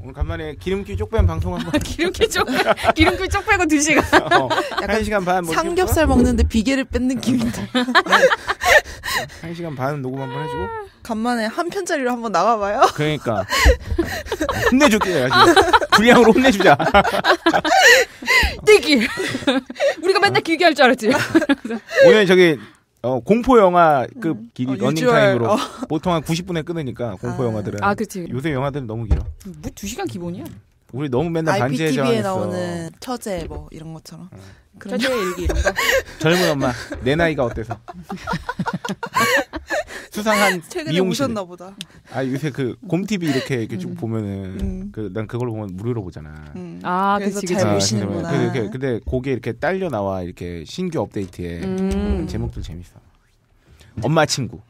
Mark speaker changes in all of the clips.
Speaker 1: 오늘 간만에 기름기 쪽뺀 방송 한번
Speaker 2: 기름기 쪽 기름기 쪽 빼고 두 시간.
Speaker 1: 어, 한 시간 반뭐
Speaker 3: 삼겹살 먹는데 비계를 뺀 느낌인데.
Speaker 1: 한 시간 반 녹음 한번 해주고
Speaker 3: 간만에 한 편짜리로 한번 나가봐요.
Speaker 1: 그러니까 혼내줄게 아주 분량으로 혼내주자
Speaker 2: 떼기. 우리가 맨날 길게 할 줄 알았지.
Speaker 1: 오늘 저기 어, 공포 영화급 길이
Speaker 3: 어,
Speaker 1: 러닝
Speaker 3: 유주얼,
Speaker 1: 타임으로
Speaker 3: 어.
Speaker 1: 보통 한 90분에 끊으니까 공포
Speaker 3: 아.
Speaker 1: 영화들은
Speaker 2: 아, 그치.
Speaker 1: 요새 영화들은 너무 길어
Speaker 2: 뭐두 시간 기본이야.
Speaker 1: 우리 너무 맨날 반지의
Speaker 3: IPTV에
Speaker 1: 제왕했어
Speaker 3: 나오는 처제 뭐 이런 것처럼. 그런
Speaker 2: 저의 일기 이런 거.
Speaker 1: 젊은 엄마 내 나이가 어때서 수상한
Speaker 3: 최근에
Speaker 1: 미용실
Speaker 3: 오셨나 보다.
Speaker 1: 아 요새 그 곰TV 이렇게 이렇게 쭉
Speaker 2: 음.
Speaker 1: 보면은
Speaker 3: 음.
Speaker 1: 그난 그걸 보면 무료로 보잖아.
Speaker 3: 음.
Speaker 2: 아,
Speaker 3: 그래서
Speaker 2: 그치,
Speaker 3: 잘
Speaker 2: 그치.
Speaker 3: 보시는구나.
Speaker 1: 근데, 근데, 근데 그게 이렇게 딸려 나와 이렇게 신규 업데이트에
Speaker 2: 음.
Speaker 1: 제목들 재밌어. 엄마 친구.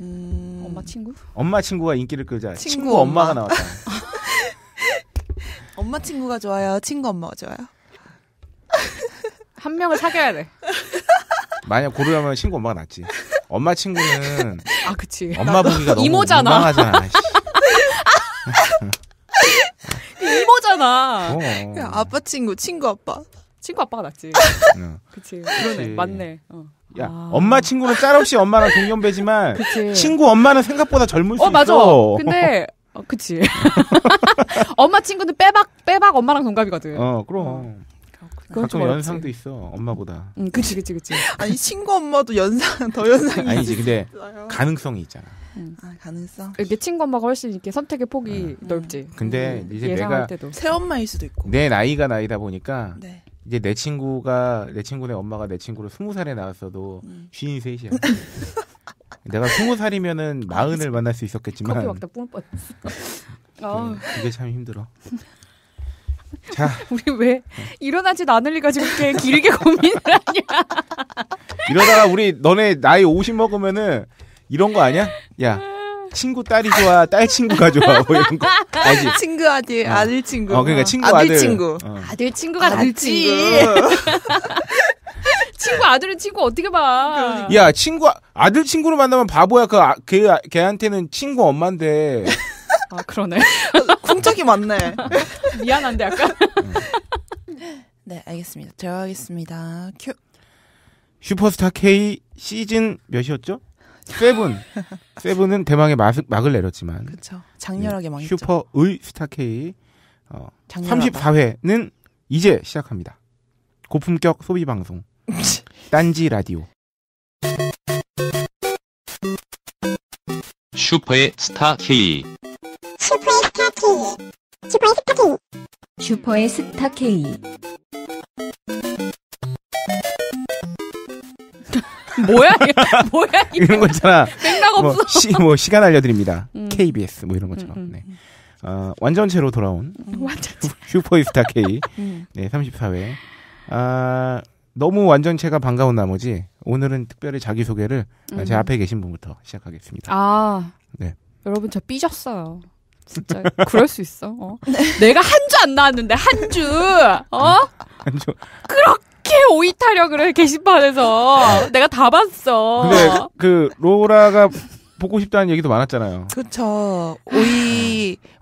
Speaker 3: 음.
Speaker 2: 엄마 친구?
Speaker 1: 엄마 친구가 인기를 끌자. 친구,
Speaker 3: 친구
Speaker 1: 엄마가
Speaker 3: 엄마.
Speaker 1: 나왔다.
Speaker 3: 엄마 친구가 좋아요. 친구 엄마가 좋아요.
Speaker 2: 한 명을 사귀어야 돼.
Speaker 1: 만약 고르려면 친구 엄마가 낫지. 엄마 친구는
Speaker 2: 아, 그치.
Speaker 1: 엄마 보기가 너무
Speaker 2: 이모잖아.
Speaker 1: 민망하잖아. 씨.
Speaker 2: 이모잖아.
Speaker 1: 어.
Speaker 3: 그냥 아빠 친구, 친구 아빠.
Speaker 2: 친구 아빠가 낫지.
Speaker 1: 응.
Speaker 2: 그치. 그러네.
Speaker 1: 그치.
Speaker 2: 맞네. 어.
Speaker 1: 야,
Speaker 2: 아.
Speaker 1: 엄마 친구는 짤없이 엄마랑 동년배지만
Speaker 2: 그치.
Speaker 1: 친구 엄마는 생각보다 젊을 수
Speaker 2: 어, 맞아.
Speaker 1: 있어.
Speaker 2: 근데, 어, 그치. 엄마 친구는 빼박, 빼박 엄마랑 동갑이거든.
Speaker 1: 어, 그럼.
Speaker 2: 그건 좀
Speaker 1: 가끔
Speaker 2: 어렵지.
Speaker 1: 연상도 있어. 엄마보다.
Speaker 2: 응, 그치, 그치, 그치.
Speaker 3: 아니 친구 엄마도 연상 더 연상이
Speaker 1: 아니지. 근데
Speaker 3: 있어요.
Speaker 1: 가능성이 있잖아.
Speaker 3: 아 가능성.
Speaker 2: 이렇게 친구 엄마가 훨씬 이렇게 선택의 폭이
Speaker 3: 음.
Speaker 2: 넓지.
Speaker 1: 근데 이제 내가
Speaker 2: 때도.
Speaker 3: 새 엄마일 수도 있고.
Speaker 1: 내 나이가 나이다 보니까
Speaker 3: 네.
Speaker 1: 이제 내 친구가 내 친구네 엄마가 내 친구를 스무 살에 낳았어도
Speaker 3: 음.
Speaker 1: 쉰 셋이야. 내가 스무 살이면은 마흔을 만날 수
Speaker 2: 커피
Speaker 1: 있었겠지만
Speaker 2: 먹다 뿜을 뻔했어. 아,
Speaker 1: 네, 그게 참 힘들어. 자
Speaker 2: 우리 왜 일어나지도 않을 리 가지고 이렇게 길게 고민을 하냐.
Speaker 1: 이러다가 우리 너네 나이 50 먹으면은 이런 거 아니야? 야 친구 딸이 좋아, 딸 친구가 좋아, 뭐 이런 거 알지?
Speaker 3: 친구 아들,
Speaker 1: 어.
Speaker 3: 아들 친구.
Speaker 1: 어 그러니까 친구
Speaker 3: 아들
Speaker 1: 아들,
Speaker 3: 친구.
Speaker 1: 어.
Speaker 2: 아들 친구가
Speaker 3: 아들
Speaker 2: 낫지.
Speaker 3: 친구.
Speaker 2: 친구 아들은 친구 어떻게 봐.
Speaker 1: 야 친구 아들 친구를 만나면 바보야. 그 아, 걔, 걔한테는 친구 엄마인데
Speaker 2: 아 그러네.
Speaker 3: 쿵짝이 많네.
Speaker 2: 미안한데 약간.
Speaker 3: 네, 알겠습니다. 들어가겠습니다. 큐.
Speaker 1: 슈퍼스타 K 시즌 몇이었죠? Seven. Seven은 대망의 막, 막을 내렸지만
Speaker 3: 그쵸. 장렬하게 망했죠.
Speaker 1: 슈퍼의 스타 K 어,
Speaker 3: 장렬하다.
Speaker 1: 34회는 이제 시작합니다. 고품격 소비 방송 딴지 라디오.
Speaker 4: 슈퍼의 스타 K.
Speaker 5: 슈퍼의 스타 K.
Speaker 2: 뭐야? 이게? 뭐야? 이게?
Speaker 1: 이런 거 있잖아.
Speaker 2: 맥락
Speaker 1: 뭐,
Speaker 2: 없어.
Speaker 1: 시, 뭐 시간 알려드립니다.
Speaker 2: 음.
Speaker 1: KBS 뭐 이런 것처럼.
Speaker 2: 음, 음.
Speaker 1: 네. 어, 완전체로 돌아온
Speaker 2: 완전.
Speaker 1: 슈퍼스타 K
Speaker 3: 음.
Speaker 1: 네 34회. 아 너무 완전체가 반가운 나머지 오늘은 특별히 자기 소개를
Speaker 2: 음.
Speaker 1: 제 앞에 계신 분부터 시작하겠습니다.
Speaker 2: 아.
Speaker 1: 네.
Speaker 2: 여러분 저 삐졌어요. 진짜 그럴 수 있어. 어? 내가 한 주 안 나왔는데 한 주. 어?
Speaker 1: 저-
Speaker 2: 그렇게 오이 타령을 해 게시판에서 내가 다 봤어.
Speaker 1: 근데 그 로라가 보고 싶다는 얘기도 많았잖아요.
Speaker 3: 그쵸. 오이,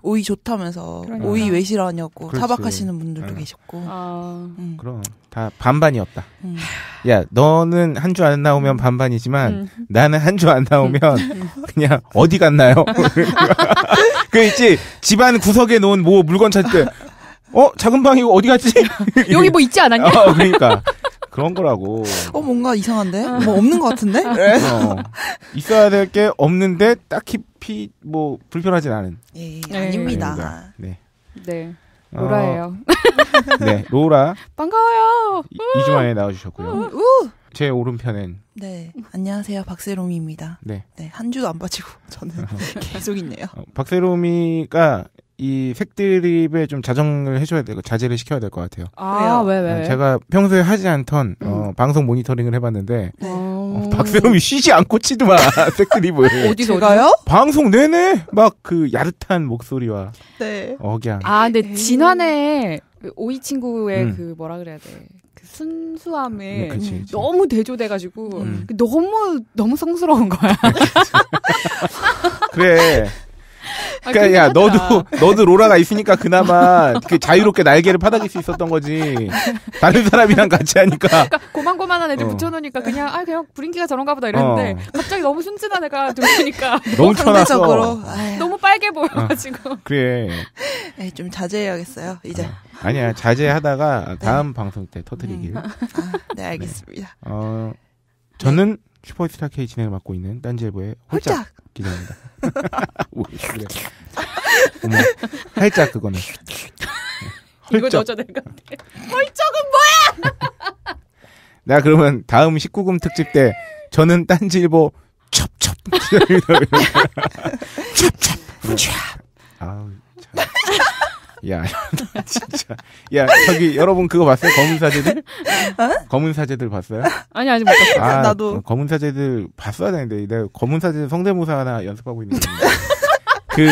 Speaker 3: 오이 좋다면서.
Speaker 2: 그러니까.
Speaker 3: 오이 왜 싫어하냐고
Speaker 1: 그렇지.
Speaker 3: 타박하시는 분들도
Speaker 1: 응.
Speaker 3: 계셨고.
Speaker 2: 아.
Speaker 3: 음.
Speaker 1: 그럼 다 반반이었다.
Speaker 3: 음.
Speaker 1: 야 너는 한 주 안 나오면 반반이지만
Speaker 2: 음.
Speaker 1: 나는 한 주 안 나오면 그냥 어디 갔나요? 그 있지 집안 구석에 놓은 뭐 물건 찾을 때 어 작은 방 이거 어디 갔지?
Speaker 2: 여기 뭐 있지 않았냐?
Speaker 1: 어, 그러니까 그런 거라고.
Speaker 3: 어, 뭔가 이상한데? 뭐 없는 것 같은데? 네.
Speaker 1: 어, 있어야 될 게 없는데 딱히 피 뭐 불편하진 않은.
Speaker 3: 예,
Speaker 2: 네.
Speaker 3: 아닙니다.
Speaker 1: 네.
Speaker 2: 네.
Speaker 1: 어,
Speaker 2: 로라예요.
Speaker 1: 네 로라
Speaker 2: 반가워요.
Speaker 1: 2주 만에 나와주셨고요.
Speaker 3: 우!
Speaker 1: 제 오른편엔
Speaker 3: 네. 안녕하세요. 박세롬입니다.
Speaker 1: 네
Speaker 3: 네. 한 주도 안 빠지고 저는 계속 있네요.
Speaker 1: 어, 박세롬이가 이 색드립에 좀 자정을 해줘야 되고 자제를 시켜야 될 것 같아요.
Speaker 2: 아, 왜, 왜,
Speaker 1: 어,
Speaker 2: 왜?
Speaker 1: 제가 평소에 하지 않던 어, 방송 모니터링을 해봤는데
Speaker 3: 네.
Speaker 1: 어,
Speaker 2: 어...
Speaker 1: 박세롬이 쉬지 않고 치더만 색드립을
Speaker 2: 어디서
Speaker 3: 제가요?
Speaker 1: 방송 내내 막 그 야릇한 목소리와
Speaker 3: 네.
Speaker 1: 억양.
Speaker 2: 아, 근데
Speaker 3: 에이.
Speaker 2: 지난해 그 오이 친구의
Speaker 1: 음.
Speaker 2: 그 뭐라 그래야 돼. 그 순수함에
Speaker 1: 음, 그치, 그치.
Speaker 2: 너무 대조돼가지고
Speaker 1: 음.
Speaker 2: 그 너무 너무 성스러운 거야.
Speaker 1: 그래.
Speaker 2: 아,
Speaker 1: 그러니까 야
Speaker 2: 하더라.
Speaker 1: 너도 너도 로라가 있으니까 그나마 그 자유롭게 날개를 파닥일 수 있었던 거지. 다른 사람이랑 같이 하니까.
Speaker 2: 그러니까 고만고만한 애들
Speaker 1: 어.
Speaker 2: 붙여놓으니까 그냥 아 그냥 불인기가 저런가 보다 이랬는데
Speaker 1: 어.
Speaker 2: 갑자기 너무 순진한 애가 들어오니까
Speaker 1: 너무.
Speaker 3: 상대적으로
Speaker 2: 너무 빨개 보여가지고
Speaker 1: 그래.
Speaker 3: 에이, 좀 자제해야겠어요. 이제.
Speaker 1: 아니야 자제하다가 다음 방송 때 터트리길.
Speaker 3: 아, 네 알겠습니다.
Speaker 1: 어 저는 슈퍼스타 K 진행을 맡고 있는 딴지일보의 홀짝
Speaker 3: 홀짝.
Speaker 1: 기자입니다. 어머, 살짝 그거는.
Speaker 2: 이거
Speaker 1: 홀짝.
Speaker 2: 넣어줘 내가
Speaker 1: 나 그러면 다음 19금 특집 때 저는 딴지일보 첩첩 첩첩 찹 아우 참. 야 진짜. 야 저기 여러분 그거 봤어요? 검은 사제들? 검은 사제들 봤어요?
Speaker 2: 아니 아직 못 봤어
Speaker 1: 아
Speaker 3: 나도.
Speaker 1: 어, 검은 사제들 봤어야 되는데 내가 검은 사제들 성대모사 하나 연습하고 있는 거그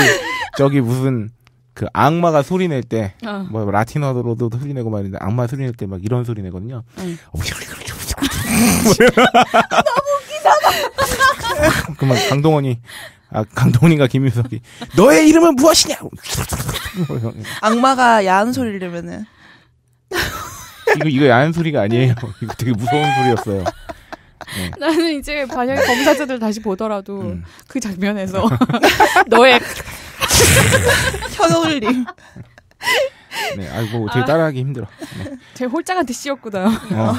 Speaker 1: 저기 무슨 그 악마가 소리 낼때
Speaker 2: 어.
Speaker 1: 뭐 라틴어로도 소리 내고 말인데 악마 소리 낼 때 막 이런 소리 내거든요.
Speaker 2: 응.
Speaker 1: 그만 강동원이 아 강동원인가 김유석이 너의 이름은 무엇이냐?
Speaker 3: 악마가 야한 소리를 내면은
Speaker 1: 이거 이거 야한 소리가 아니에요. 이거 되게 무서운 소리였어요.
Speaker 2: 나는 이제 만약에 검사자들 다시 보더라도
Speaker 1: 음.
Speaker 2: 그 장면에서 너의
Speaker 3: 혀놀림.
Speaker 1: 네, 아이고 되게
Speaker 2: 아.
Speaker 1: 따라하기 힘들어.
Speaker 2: 제 홀짝한테 씌웠구나
Speaker 1: 어.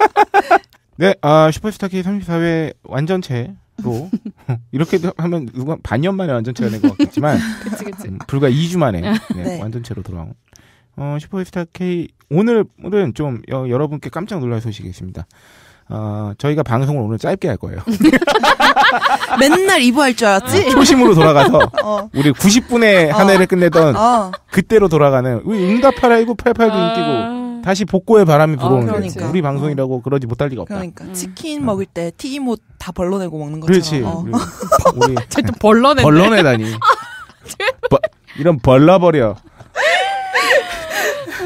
Speaker 1: 네, 아 슈퍼스타 K 34회 완전체 로 이렇게 하면 누가 반년 만에 완전체가 된 것 같겠지만
Speaker 2: 그치 그치
Speaker 1: 음, 불과 2주 만에 네,
Speaker 3: 네.
Speaker 1: 완전체로 돌아온 어, 슈퍼스타 K 오늘은 좀 여, 여러분께 깜짝 놀랄 소식이 있습니다. 어, 저희가 방송을 오늘 짧게 할 거예요.
Speaker 3: 맨날 2부 할줄 알았지?
Speaker 1: 초심으로 돌아가서
Speaker 3: 어.
Speaker 1: 우리 90분에 한
Speaker 3: 어.
Speaker 1: 해를 끝내던
Speaker 3: 어.
Speaker 1: 그때로 돌아가는 우리 응답하라 1988도 인기고 다시 복고의 바람이 불어오는데
Speaker 3: 그러니까.
Speaker 1: 우리 방송이라고 그러지 못할 리가 없다.
Speaker 3: 그러니까
Speaker 2: 음.
Speaker 3: 치킨 먹을 때 튀김옷 다 벌러내고 먹는 것처럼.
Speaker 1: 그렇지.
Speaker 3: 어.
Speaker 1: 우리, 우리
Speaker 2: 벌러냈네
Speaker 1: 벌러내다니. 버- 이런 벌러버려.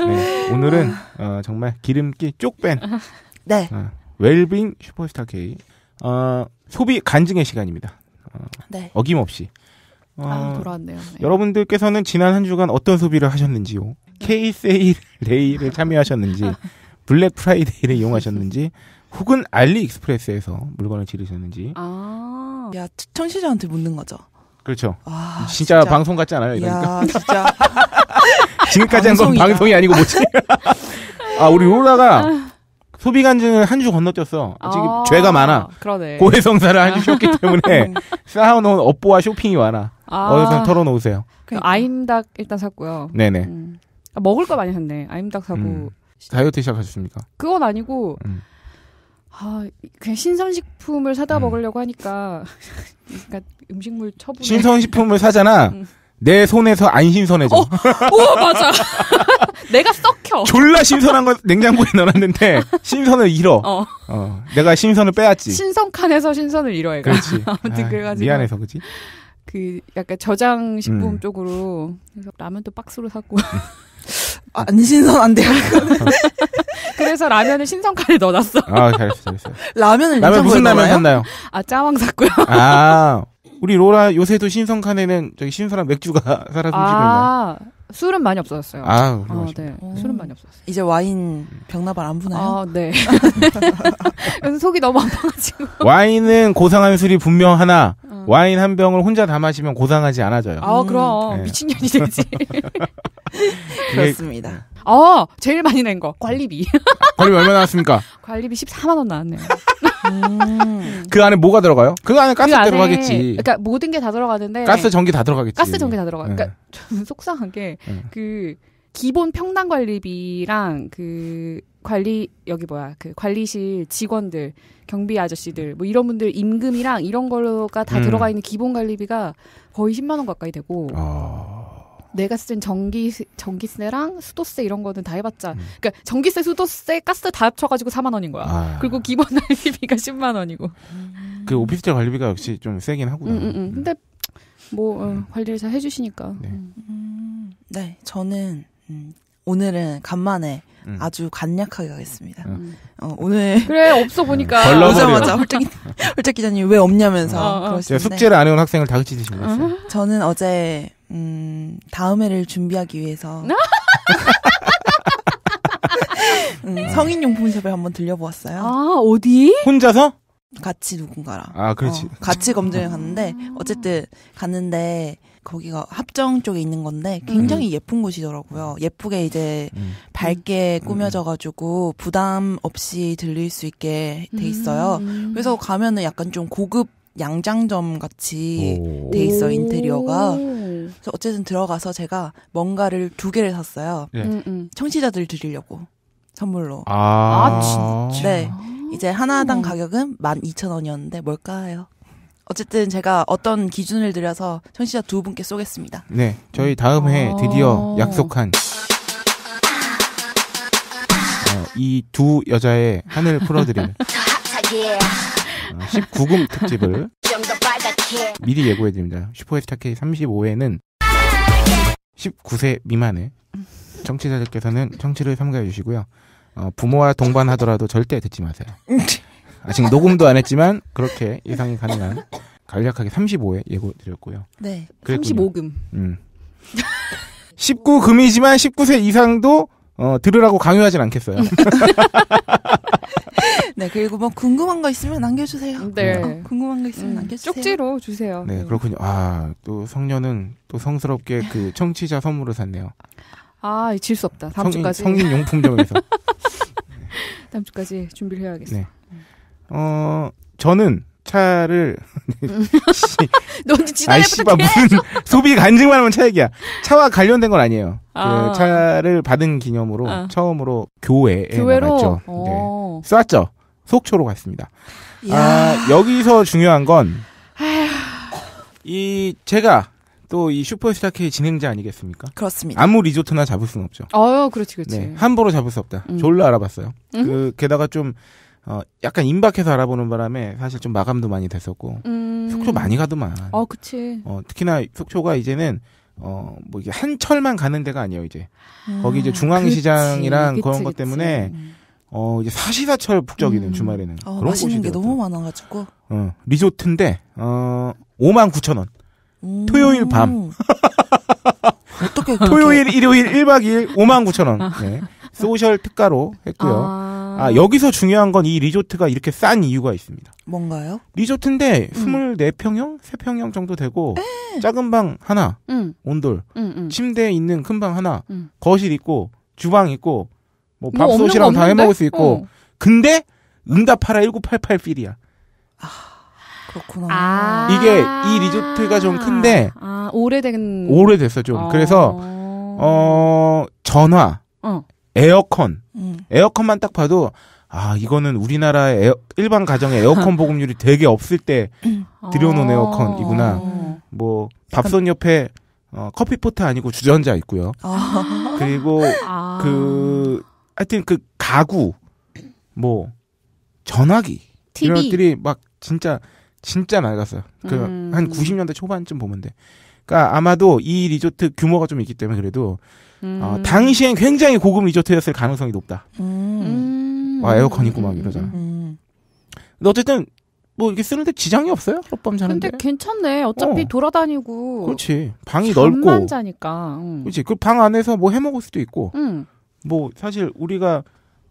Speaker 1: 네, 오늘은 어, 정말 기름기 쪽 뺀
Speaker 3: 네.
Speaker 1: 어, 웰빙 슈퍼스타 K 어, 소비 간증의 시간입니다.
Speaker 3: 네.
Speaker 1: 어김없이. 어,
Speaker 2: 아 돌아왔네요 네.
Speaker 1: 여러분들께서는 지난 한 주간 어떤 소비를 하셨는지요? K 세일 레이를 참여하셨는지, 블랙 프라이데이를 이용하셨는지, 혹은 알리 익스프레스에서 물건을 지르셨는지.
Speaker 2: 아
Speaker 3: 야, 청취자한테 묻는 거죠.
Speaker 1: 그렇죠.
Speaker 3: 아,
Speaker 1: 진짜, 방송 같지 않아요? 이러니까.
Speaker 3: 야, 진짜.
Speaker 1: 지금까지 한 건.
Speaker 3: 방송이
Speaker 1: 아니고 뭐지? 아, 우리 로라가 소비 간증을 한 주 건너뛰었어. 지금
Speaker 2: 아,
Speaker 1: 죄가 많아.
Speaker 2: 그러네
Speaker 1: 고해성사를 한 주 쉬었기 때문에 쌓아놓은 업보와 쇼핑이 많아.
Speaker 2: 아,
Speaker 1: 어디서 털어놓으세요.
Speaker 2: 그 아임닭 일단 샀고요
Speaker 1: 네네.
Speaker 2: 음. 아, 먹을 거 많이 샀네 아임닭 사고
Speaker 1: 음. 다이어트 시작하셨습니까?
Speaker 2: 그건 아니고
Speaker 1: 음.
Speaker 2: 아 그냥 신선식품을 사다
Speaker 1: 음.
Speaker 2: 먹으려고 하니까 그러니까 음식물 처분에
Speaker 1: 신선식품을 사잖아.
Speaker 2: 음.
Speaker 1: 내 손에서 안 신선해져.
Speaker 2: 어? 오 맞아 내가 썩혀
Speaker 1: 졸라 신선한 거 냉장고에 넣어놨는데 신선을 잃어. 어.
Speaker 2: 어
Speaker 1: 내가 신선을 빼앗지.
Speaker 2: 신선 칸에서 신선을 잃어 애가
Speaker 1: 그렇지.
Speaker 2: 아무튼
Speaker 1: 아,
Speaker 2: 그래가지고
Speaker 1: 미안해서 그지?
Speaker 2: 그 약간 저장 식품
Speaker 1: 음.
Speaker 2: 쪽으로 그래서 라면도 박스로 샀고
Speaker 3: 아, 안 신선한데요.
Speaker 2: 그래서 라면을 신선 칸에 넣어놨어
Speaker 1: 아 잘했어 잘했어.
Speaker 3: 라면을
Speaker 1: 라면 무슨 라면? 샀나요?
Speaker 2: 아 짜왕 샀고요
Speaker 1: 아 우리 로라 요새도 신선 칸에는 저기 신선한 맥주가 살아 숨쉬고 있나요?
Speaker 2: 아 술은 많이 없어졌어요
Speaker 1: 아,
Speaker 2: 아, 네.
Speaker 3: 오.
Speaker 2: 술은 많이 없었어요.
Speaker 3: 이제 와인 병나발 안 부나요?
Speaker 2: 아, 네. 그래서 속이 너무 아파가지고.
Speaker 1: 와인은 고상한 술이 분명 하나
Speaker 2: 어.
Speaker 1: 와인 한 병을 혼자 다 마시면 고상하지 않아져요.
Speaker 2: 아,
Speaker 3: 음.
Speaker 2: 그럼.
Speaker 1: 네.
Speaker 2: 미친년이 되지.
Speaker 3: 그렇습니다.
Speaker 2: 아, 제일 많이 낸 거. 관리비.
Speaker 1: 거리 얼마 나왔습니까?
Speaker 2: 관리비 14만원 나왔네요.
Speaker 3: 음.
Speaker 1: 그 안에 뭐가 들어가요? 그 안에 가스
Speaker 2: 그 안에
Speaker 1: 들어가겠지.
Speaker 2: 그러니까 모든 게 다 들어가는데.
Speaker 1: 가스 전기 다 들어가겠지.
Speaker 2: 가스 전기 다 들어가.
Speaker 1: 네.
Speaker 2: 그러니까 저는 속상한 게,
Speaker 1: 네.
Speaker 2: 그, 기본 평당 관리비랑 그, 관리, 여기 뭐야, 그 관리실 직원들, 경비 아저씨들, 뭐 이런 분들 임금이랑 이런 걸로가 다
Speaker 1: 음.
Speaker 2: 들어가 있는 기본 관리비가 거의 10만 원 가까이 되고.
Speaker 1: 어...
Speaker 2: 내가 쓴 전기 전기세랑 수도세 이런 거는 다 해봤자,
Speaker 1: 음.
Speaker 2: 그러니까 전기세, 수도세, 가스 다 합쳐가지고 4만 원인 거야.
Speaker 1: 아,
Speaker 2: 그리고 기본 관리비가 10만 원이고.
Speaker 1: 그 오피스텔 관리비가 역시 좀 세긴 하구나.
Speaker 2: 응, 응, 응. 근데 뭐 어, 관리를 잘 해주시니까.
Speaker 1: 네.
Speaker 2: 음.
Speaker 3: 음, 네, 저는 음, 오늘은 간만에
Speaker 1: 음.
Speaker 3: 아주 간략하게 가겠습니다.
Speaker 1: 음.
Speaker 3: 어, 오늘
Speaker 2: 그래 없어 보니까
Speaker 1: 걸러버려.
Speaker 3: 오자마자 홀짝, 기- 홀짝 기자님 왜 없냐면서
Speaker 2: 어, 어.
Speaker 1: 숙제를 안 해온 학생을 다그치듯이 물었어요.
Speaker 3: 저는 어제 음, 다음 해를 준비하기 위해서 음, 성인 용품샵에 한번 들려보았어요.
Speaker 2: 아 어디?
Speaker 1: 혼자서?
Speaker 3: 같이 누군가랑.
Speaker 1: 아, 그렇지.
Speaker 3: 어, 같이 검증을 갔는데 어쨌든 갔는데 거기가 합정 쪽에 있는 건데 굉장히 예쁜 곳이더라고요. 예쁘게 이제
Speaker 1: 음.
Speaker 3: 밝게 꾸며져가지고 부담 없이 들릴 수 있게 돼 있어요.
Speaker 2: 음.
Speaker 3: 그래서 가면은 약간 좀 고급 양장점 같이
Speaker 1: 오.
Speaker 3: 돼 있어, 인테리어가.
Speaker 2: 오.
Speaker 3: 그래서 어쨌든 들어가서 제가 뭔가를 두 개를 샀어요.
Speaker 1: 네.
Speaker 2: 음, 음.
Speaker 3: 청취자들 드리려고 선물로.
Speaker 1: 아,
Speaker 2: 아, 진짜?
Speaker 3: 네. 이제 하나당
Speaker 2: 어.
Speaker 3: 가격은 12,000원이었는데 뭘까요? 어쨌든 제가 어떤 기준을 들여서 청취자 두 분께 쏘겠습니다.
Speaker 1: 네, 저희 다음 해
Speaker 2: 아.
Speaker 1: 드디어 약속한 어, 이두 여자의 한을 풀어드릴 19금 특집을 미리 예고해드립니다. 슈퍼스타 K 35회는 19세 미만의 청취자들께서는 청취를 삼가해 주시고요. 어, 부모와 동반하더라도 절대 듣지 마세요. 아직 녹음도 안 했지만 그렇게 예상이 가능한 간략하게 35회 예고 드렸고요.
Speaker 3: 네.
Speaker 1: 그랬군요.
Speaker 2: 35금.
Speaker 1: 음. 19금이지만 19세 이상도 어, 들으라고 강요하진 않겠어요.
Speaker 3: 네, 그리고 뭐 궁금한 거 있으면 남겨주세요.
Speaker 2: 네.
Speaker 3: 어, 궁금한 거 있으면
Speaker 2: 음,
Speaker 3: 남겨주세요.
Speaker 2: 쪽지로 주세요.
Speaker 1: 네, 그렇군요. 아, 또 성녀는 또 성스럽게 그 청취자 선물을 샀네요.
Speaker 2: 아, 질 수 없다. 다음
Speaker 1: 성인,
Speaker 2: 주까지.
Speaker 1: 성인 용품점에서.
Speaker 2: 다음 주까지 준비를 해야겠어.
Speaker 1: 네. 어, 저는 차를 씨,
Speaker 2: 너 지난해부터
Speaker 1: 씨발 무슨 소비 간증만 하면 차 얘기야. 차와 관련된 건 아니에요.
Speaker 2: 아.
Speaker 1: 그 차를 받은 기념으로
Speaker 2: 아.
Speaker 1: 처음으로 교회에
Speaker 2: 교회로.
Speaker 1: 나갔죠. 네.
Speaker 2: 어.
Speaker 1: 쐈죠. 속초로 갔습니다.
Speaker 3: 이야,
Speaker 1: 아, 여기서 중요한 건, 이, 제가 또 이 슈퍼스타 K 진행자 아니겠습니까?
Speaker 3: 그렇습니다.
Speaker 1: 아무 리조트나 잡을 수는 없죠.
Speaker 2: 어, 그렇지, 그렇지.
Speaker 1: 네. 함부로 잡을 수 없다.
Speaker 2: 음.
Speaker 1: 졸라 알아봤어요.
Speaker 2: 음.
Speaker 1: 그, 게다가 좀, 어, 약간 임박해서 알아보는 바람에 사실 좀 마감도 많이 됐었고,
Speaker 2: 음.
Speaker 1: 속초 많이 가더만.
Speaker 2: 어, 그치.
Speaker 1: 어, 특히나 속초가 이제는, 어, 뭐 이게 한철만 가는 데가 아니에요, 이제. 거기 이제 중앙시장이랑
Speaker 2: 그치,
Speaker 1: 그런
Speaker 2: 그치,
Speaker 1: 것
Speaker 2: 그치.
Speaker 1: 때문에,
Speaker 2: 음.
Speaker 1: 어, 이제 사시사철 북적이는
Speaker 2: 음.
Speaker 1: 주말에는.
Speaker 3: 어,
Speaker 1: 그런
Speaker 3: 맛있는 게
Speaker 1: 곳이더라고요.
Speaker 3: 너무 많아 가지고.
Speaker 1: 어, 리조트인데, 어, 5만 9천 원.
Speaker 3: 음.
Speaker 1: 토요일 밤.
Speaker 3: 어떻게
Speaker 1: 토요일, 일요일 1박 2일 5만 9천 원. 네. 소셜 특가로 했고요.
Speaker 2: 아,
Speaker 1: 아, 여기서 중요한 건 이 리조트가 이렇게 싼 이유가 있습니다.
Speaker 3: 뭔가요?
Speaker 1: 리조트인데
Speaker 2: 음.
Speaker 1: 24평형? 3평형 정도 되고, 작은 방 하나,
Speaker 2: 응,
Speaker 1: 온돌,
Speaker 2: 응, 응.
Speaker 1: 침대 있는 큰 방 하나,
Speaker 2: 음.
Speaker 1: 거실 있고, 주방 있고,
Speaker 2: 뭐뭐
Speaker 1: 밥솥이랑 거다
Speaker 2: 없는데?
Speaker 1: 해먹을 수 있고,
Speaker 2: 어.
Speaker 1: 근데 응답하라 1988 feel이야.
Speaker 3: 그렇구나.
Speaker 2: 아.
Speaker 1: 이게 이 리조트가 좀 큰데,
Speaker 2: 아, 오래된.
Speaker 1: 오래됐어 좀.
Speaker 2: 어.
Speaker 1: 그래서 어 전화,
Speaker 2: 어.
Speaker 1: 에어컨,
Speaker 3: 음.
Speaker 1: 에어컨만 딱 봐도 아 이거는 우리나라의 에어- 일반 가정의 에어컨 보급률이 되게 없을 때 들여놓은 에어컨이구나.
Speaker 2: 어.
Speaker 1: 뭐 밥솥 옆에 어, 커피포트 아니고 주전자 있고요.
Speaker 3: 아,
Speaker 1: 그리고
Speaker 2: 아.
Speaker 1: 그 하여튼 그 가구 뭐 전화기 이런
Speaker 2: TV.
Speaker 1: 것들이 막 진짜 진짜 낡았어요. 그
Speaker 2: 음.
Speaker 1: 한 90년대 초반쯤 보면 돼. 그러니까 아마도 이 리조트 규모가 좀 있기 때문에 그래도
Speaker 2: 음.
Speaker 1: 어, 당시엔 굉장히 고급 리조트였을 가능성이 높다.
Speaker 3: 음.
Speaker 2: 음.
Speaker 1: 와, 에어컨 있고 막 이러잖아.
Speaker 3: 음.
Speaker 1: 근데 어쨌든 뭐 이렇게 쓰는데 지장이 없어요. 하룻밤 자는데.
Speaker 2: 근데 괜찮네. 어차피
Speaker 1: 어.
Speaker 2: 돌아다니고.
Speaker 1: 그렇지. 방이
Speaker 2: 잠만
Speaker 1: 넓고.
Speaker 2: 자니까. 응.
Speaker 1: 그렇지. 그 방 안에서 뭐 해 먹을 수도 있고.
Speaker 2: 응.
Speaker 1: 뭐 사실 우리가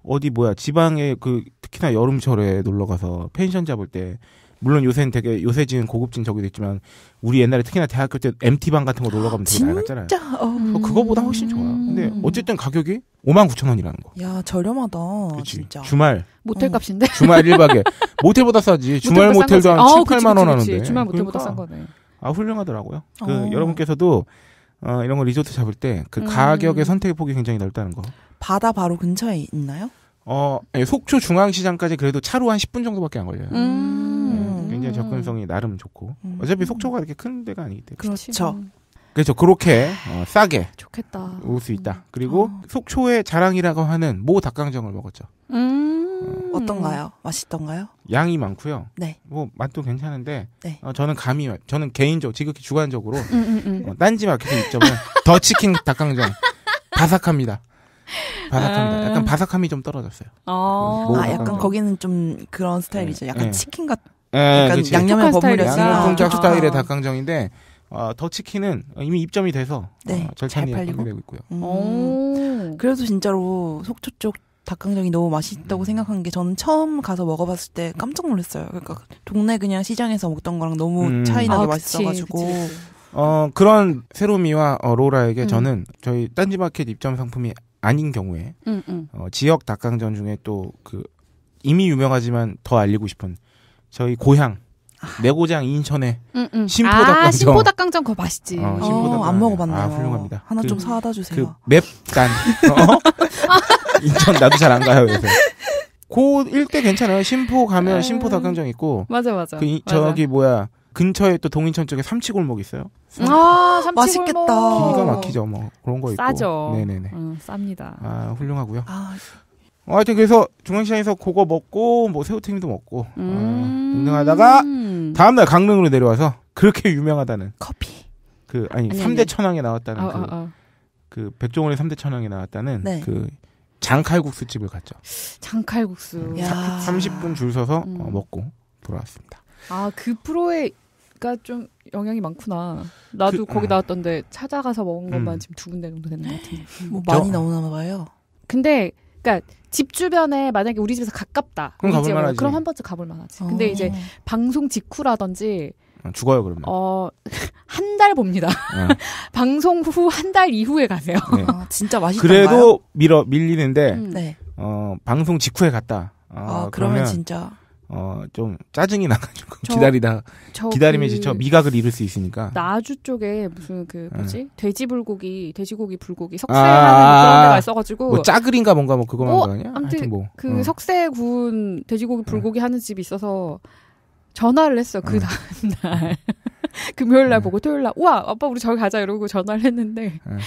Speaker 1: 어디 뭐야 지방에 그 특히나 여름철에 놀러 가서 펜션 잡을 때 물론 요새는 되게 요새 지은 고급진 저기도 있지만 우리 옛날에 특히나 대학교 때 MT 방 같은 거 놀러 가면 되게 낡았잖아요.
Speaker 3: 진짜. 어.
Speaker 1: 어, 그거보다 훨씬 좋아. 근데
Speaker 2: 음.
Speaker 1: 어쨌든 가격이 5만 9천 원이라는 거.
Speaker 3: 야 저렴하다.
Speaker 1: 그렇지.
Speaker 3: 진짜.
Speaker 1: 주말
Speaker 2: 모텔
Speaker 3: 어.
Speaker 2: 값인데.
Speaker 1: 주말 1박에 모텔보다 싸지. 주말 모텔도 한
Speaker 2: 거지.
Speaker 1: 7,
Speaker 2: 어, 그치,
Speaker 1: 8만 원
Speaker 2: 그치, 그치.
Speaker 1: 하는데.
Speaker 2: 주말 모텔보다
Speaker 1: 그러니까
Speaker 2: 싼 거네.
Speaker 1: 아 훌륭하더라고요. 그
Speaker 3: 어.
Speaker 1: 여러분께서도 어, 이런 거 리조트 잡을 때그
Speaker 2: 음.
Speaker 1: 가격의 선택의 폭이 굉장히 넓다는 거.
Speaker 3: 바다 바로 근처에 있나요?
Speaker 1: 어, 속초 중앙시장까지 그래도 차로 한 10분 정도밖에 안 걸려요.
Speaker 2: 음.
Speaker 1: 네, 굉장히 접근성이 나름 좋고.
Speaker 3: 음.
Speaker 1: 어차피 속초가 이렇게 큰 데가 아니기 때문에.
Speaker 3: 그렇죠.
Speaker 2: 음.
Speaker 1: 그래서 그렇게 어, 싸게
Speaker 2: 좋겠다.
Speaker 1: 올 수 있다. 그리고
Speaker 3: 어.
Speaker 1: 속초의 자랑이라고 하는 모 닭강정을 먹었죠.
Speaker 2: 음.
Speaker 3: 어 떤가요? 맛있던가요?
Speaker 1: 양이 많고요.
Speaker 3: 네.
Speaker 1: 뭐 맛도 괜찮은데
Speaker 3: 네.
Speaker 1: 어, 저는 감히 저는 개인적 지극히 주관적으로
Speaker 2: 음, 음, 음.
Speaker 1: 어, 딴지 마켓의 입점은 더 치킨 닭강정 바삭합니다. 바삭합니다.
Speaker 2: 아.
Speaker 1: 약간 바삭함이 좀 떨어졌어요.
Speaker 2: 아,
Speaker 1: 뭐
Speaker 3: 아, 약간. 거기는 좀 그런 스타일이죠. 약간
Speaker 1: 네.
Speaker 3: 치킨 같,
Speaker 1: 예,
Speaker 3: 약간
Speaker 1: 그치.
Speaker 3: 양념에
Speaker 2: 촉촉한
Speaker 3: 버무려
Speaker 2: 스타일이다.
Speaker 1: 양념
Speaker 2: 아.
Speaker 1: 스타일의 닭강정인데 어, 더 치킨은 이미 입점이 돼서
Speaker 3: 네,
Speaker 1: 어,
Speaker 3: 잘 팔리고.
Speaker 1: 판매되고 있고요.
Speaker 3: 음.
Speaker 2: 오.
Speaker 3: 그래도 진짜로 속초 쪽 닭강정이 너무 맛있다고 생각한 게 저는 처음 가서 먹어봤을 때 깜짝 놀랐어요. 그러니까 동네 그냥 시장에서 먹던 거랑 너무
Speaker 1: 음.
Speaker 3: 차이 나게
Speaker 2: 아,
Speaker 3: 맛있어가지고
Speaker 2: 그치, 그치, 그치.
Speaker 1: 어, 그런 세로미와 어, 로라에게
Speaker 2: 음.
Speaker 1: 저는 저희 딴지마켓 입점 상품이 아닌 경우에
Speaker 2: 응, 응.
Speaker 1: 어, 지역 닭강정 중에 또 그 이미 유명하지만 더 알리고 싶은 저희 고향 내 고장 인천의
Speaker 2: 응, 응.
Speaker 1: 신포
Speaker 2: 아,
Speaker 1: 닭강정.
Speaker 2: 신포 닭강정 그거 맛있지.
Speaker 1: 어,
Speaker 3: 어,
Speaker 1: 신보다
Speaker 3: 안 먹어봤네요.
Speaker 1: 아, 훌륭합니다.
Speaker 3: 하나
Speaker 1: 그-
Speaker 3: 좀 사다
Speaker 1: 그
Speaker 3: 주세요.
Speaker 1: 맵단 어? 인천 나도 잘 안 가요 요새. 고 일대 괜찮아요. 신포 가면
Speaker 2: 아.
Speaker 1: 신포 닭강정 있고
Speaker 2: 맞아, 맞아.
Speaker 1: 그 이-
Speaker 2: 맞아.
Speaker 1: 저기 뭐야 근처에 또 동인천 쪽에 삼치골목 있어요.
Speaker 2: 아, 삼치
Speaker 3: 맛있겠다.
Speaker 2: 골목.
Speaker 1: 기가 막히죠. 뭐 그런 거 있고.
Speaker 2: 싸죠.
Speaker 1: 네네네.
Speaker 2: 응, 쌉니다.
Speaker 1: 아 훌륭하고요.
Speaker 3: 아,
Speaker 1: 어, 하여튼 그래서 중앙시장에서 그거 먹고 뭐 새우튀김도 먹고
Speaker 2: 음.
Speaker 1: 어, 등등하다가 다음날 강릉으로 내려와서 그렇게 유명하다는
Speaker 3: 커피.
Speaker 1: 그 아니
Speaker 2: 아니,
Speaker 1: 삼 3대
Speaker 2: 아니.
Speaker 1: 천왕에 나왔다는
Speaker 2: 어,
Speaker 1: 그,
Speaker 2: 어, 어.
Speaker 1: 그 백종원의 3대 천왕에 나왔다는
Speaker 3: 네.
Speaker 1: 그 장칼국수 집을 갔죠.
Speaker 2: 장칼국수.
Speaker 3: 야.
Speaker 1: 30분 줄 서서
Speaker 2: 음.
Speaker 1: 어, 먹고 돌아왔습니다.
Speaker 2: 아, 그 프로에가 좀 영향이 많구나. 나도
Speaker 1: 그-
Speaker 2: 거기
Speaker 1: 음.
Speaker 2: 나왔던데 찾아가서 먹은 것만
Speaker 1: 음.
Speaker 2: 지금 두 군데 정도 되는 것 같은데. 음.
Speaker 3: 뭐
Speaker 1: 저-
Speaker 3: 많이 나오나 봐요.
Speaker 2: 근데 그러니까 집 주변에 만약에 우리 집에서 가깝다.
Speaker 1: 그럼 가볼. 만하지.
Speaker 2: 그럼 한 번쯤 가볼 만하지. 근데
Speaker 3: 어.
Speaker 2: 이제 방송 직후라든지
Speaker 1: 어, 죽어요 그러면.
Speaker 2: 어 한 달 봅니다.
Speaker 1: 어,
Speaker 2: 방송 후 한 달 이후에 가세요.
Speaker 1: 네.
Speaker 3: 아, 진짜 맛있다.
Speaker 1: 그래도 밀어 밀리는데
Speaker 2: 음.
Speaker 3: 네.
Speaker 1: 어, 방송 직후에 갔다. 어,
Speaker 3: 아, 그러면
Speaker 1: 그러면
Speaker 3: 진짜
Speaker 1: 어, 좀 짜증이 나가지고
Speaker 2: 저-
Speaker 1: 기다리다
Speaker 2: 저
Speaker 1: 기다리면
Speaker 2: 그
Speaker 1: 지쳐 미각을 잃을 수 있으니까.
Speaker 2: 나주 쪽에 무슨 그 뭐지 돼지 불고기 돼지고기 불고기
Speaker 1: 아,
Speaker 2: 석쇠하는
Speaker 1: 아,
Speaker 2: 그런
Speaker 1: 아.
Speaker 2: 데가 있어가지고
Speaker 1: 뭐 짜글인가 뭔가 뭐 그거
Speaker 2: 어,
Speaker 1: 말하는 거 아니야?
Speaker 2: 아무튼
Speaker 1: 하여튼 뭐.
Speaker 2: 그
Speaker 1: 어.
Speaker 2: 석쇠 구운 돼지고기 불고기 하는 집이 있어서 전화를 했어 그
Speaker 1: 응.
Speaker 2: 다음 날 금요일 날
Speaker 1: 응.
Speaker 2: 보고 토요일 날 우와 아빠 우리 저기 가자 이러고 전화를 했는데
Speaker 1: 응.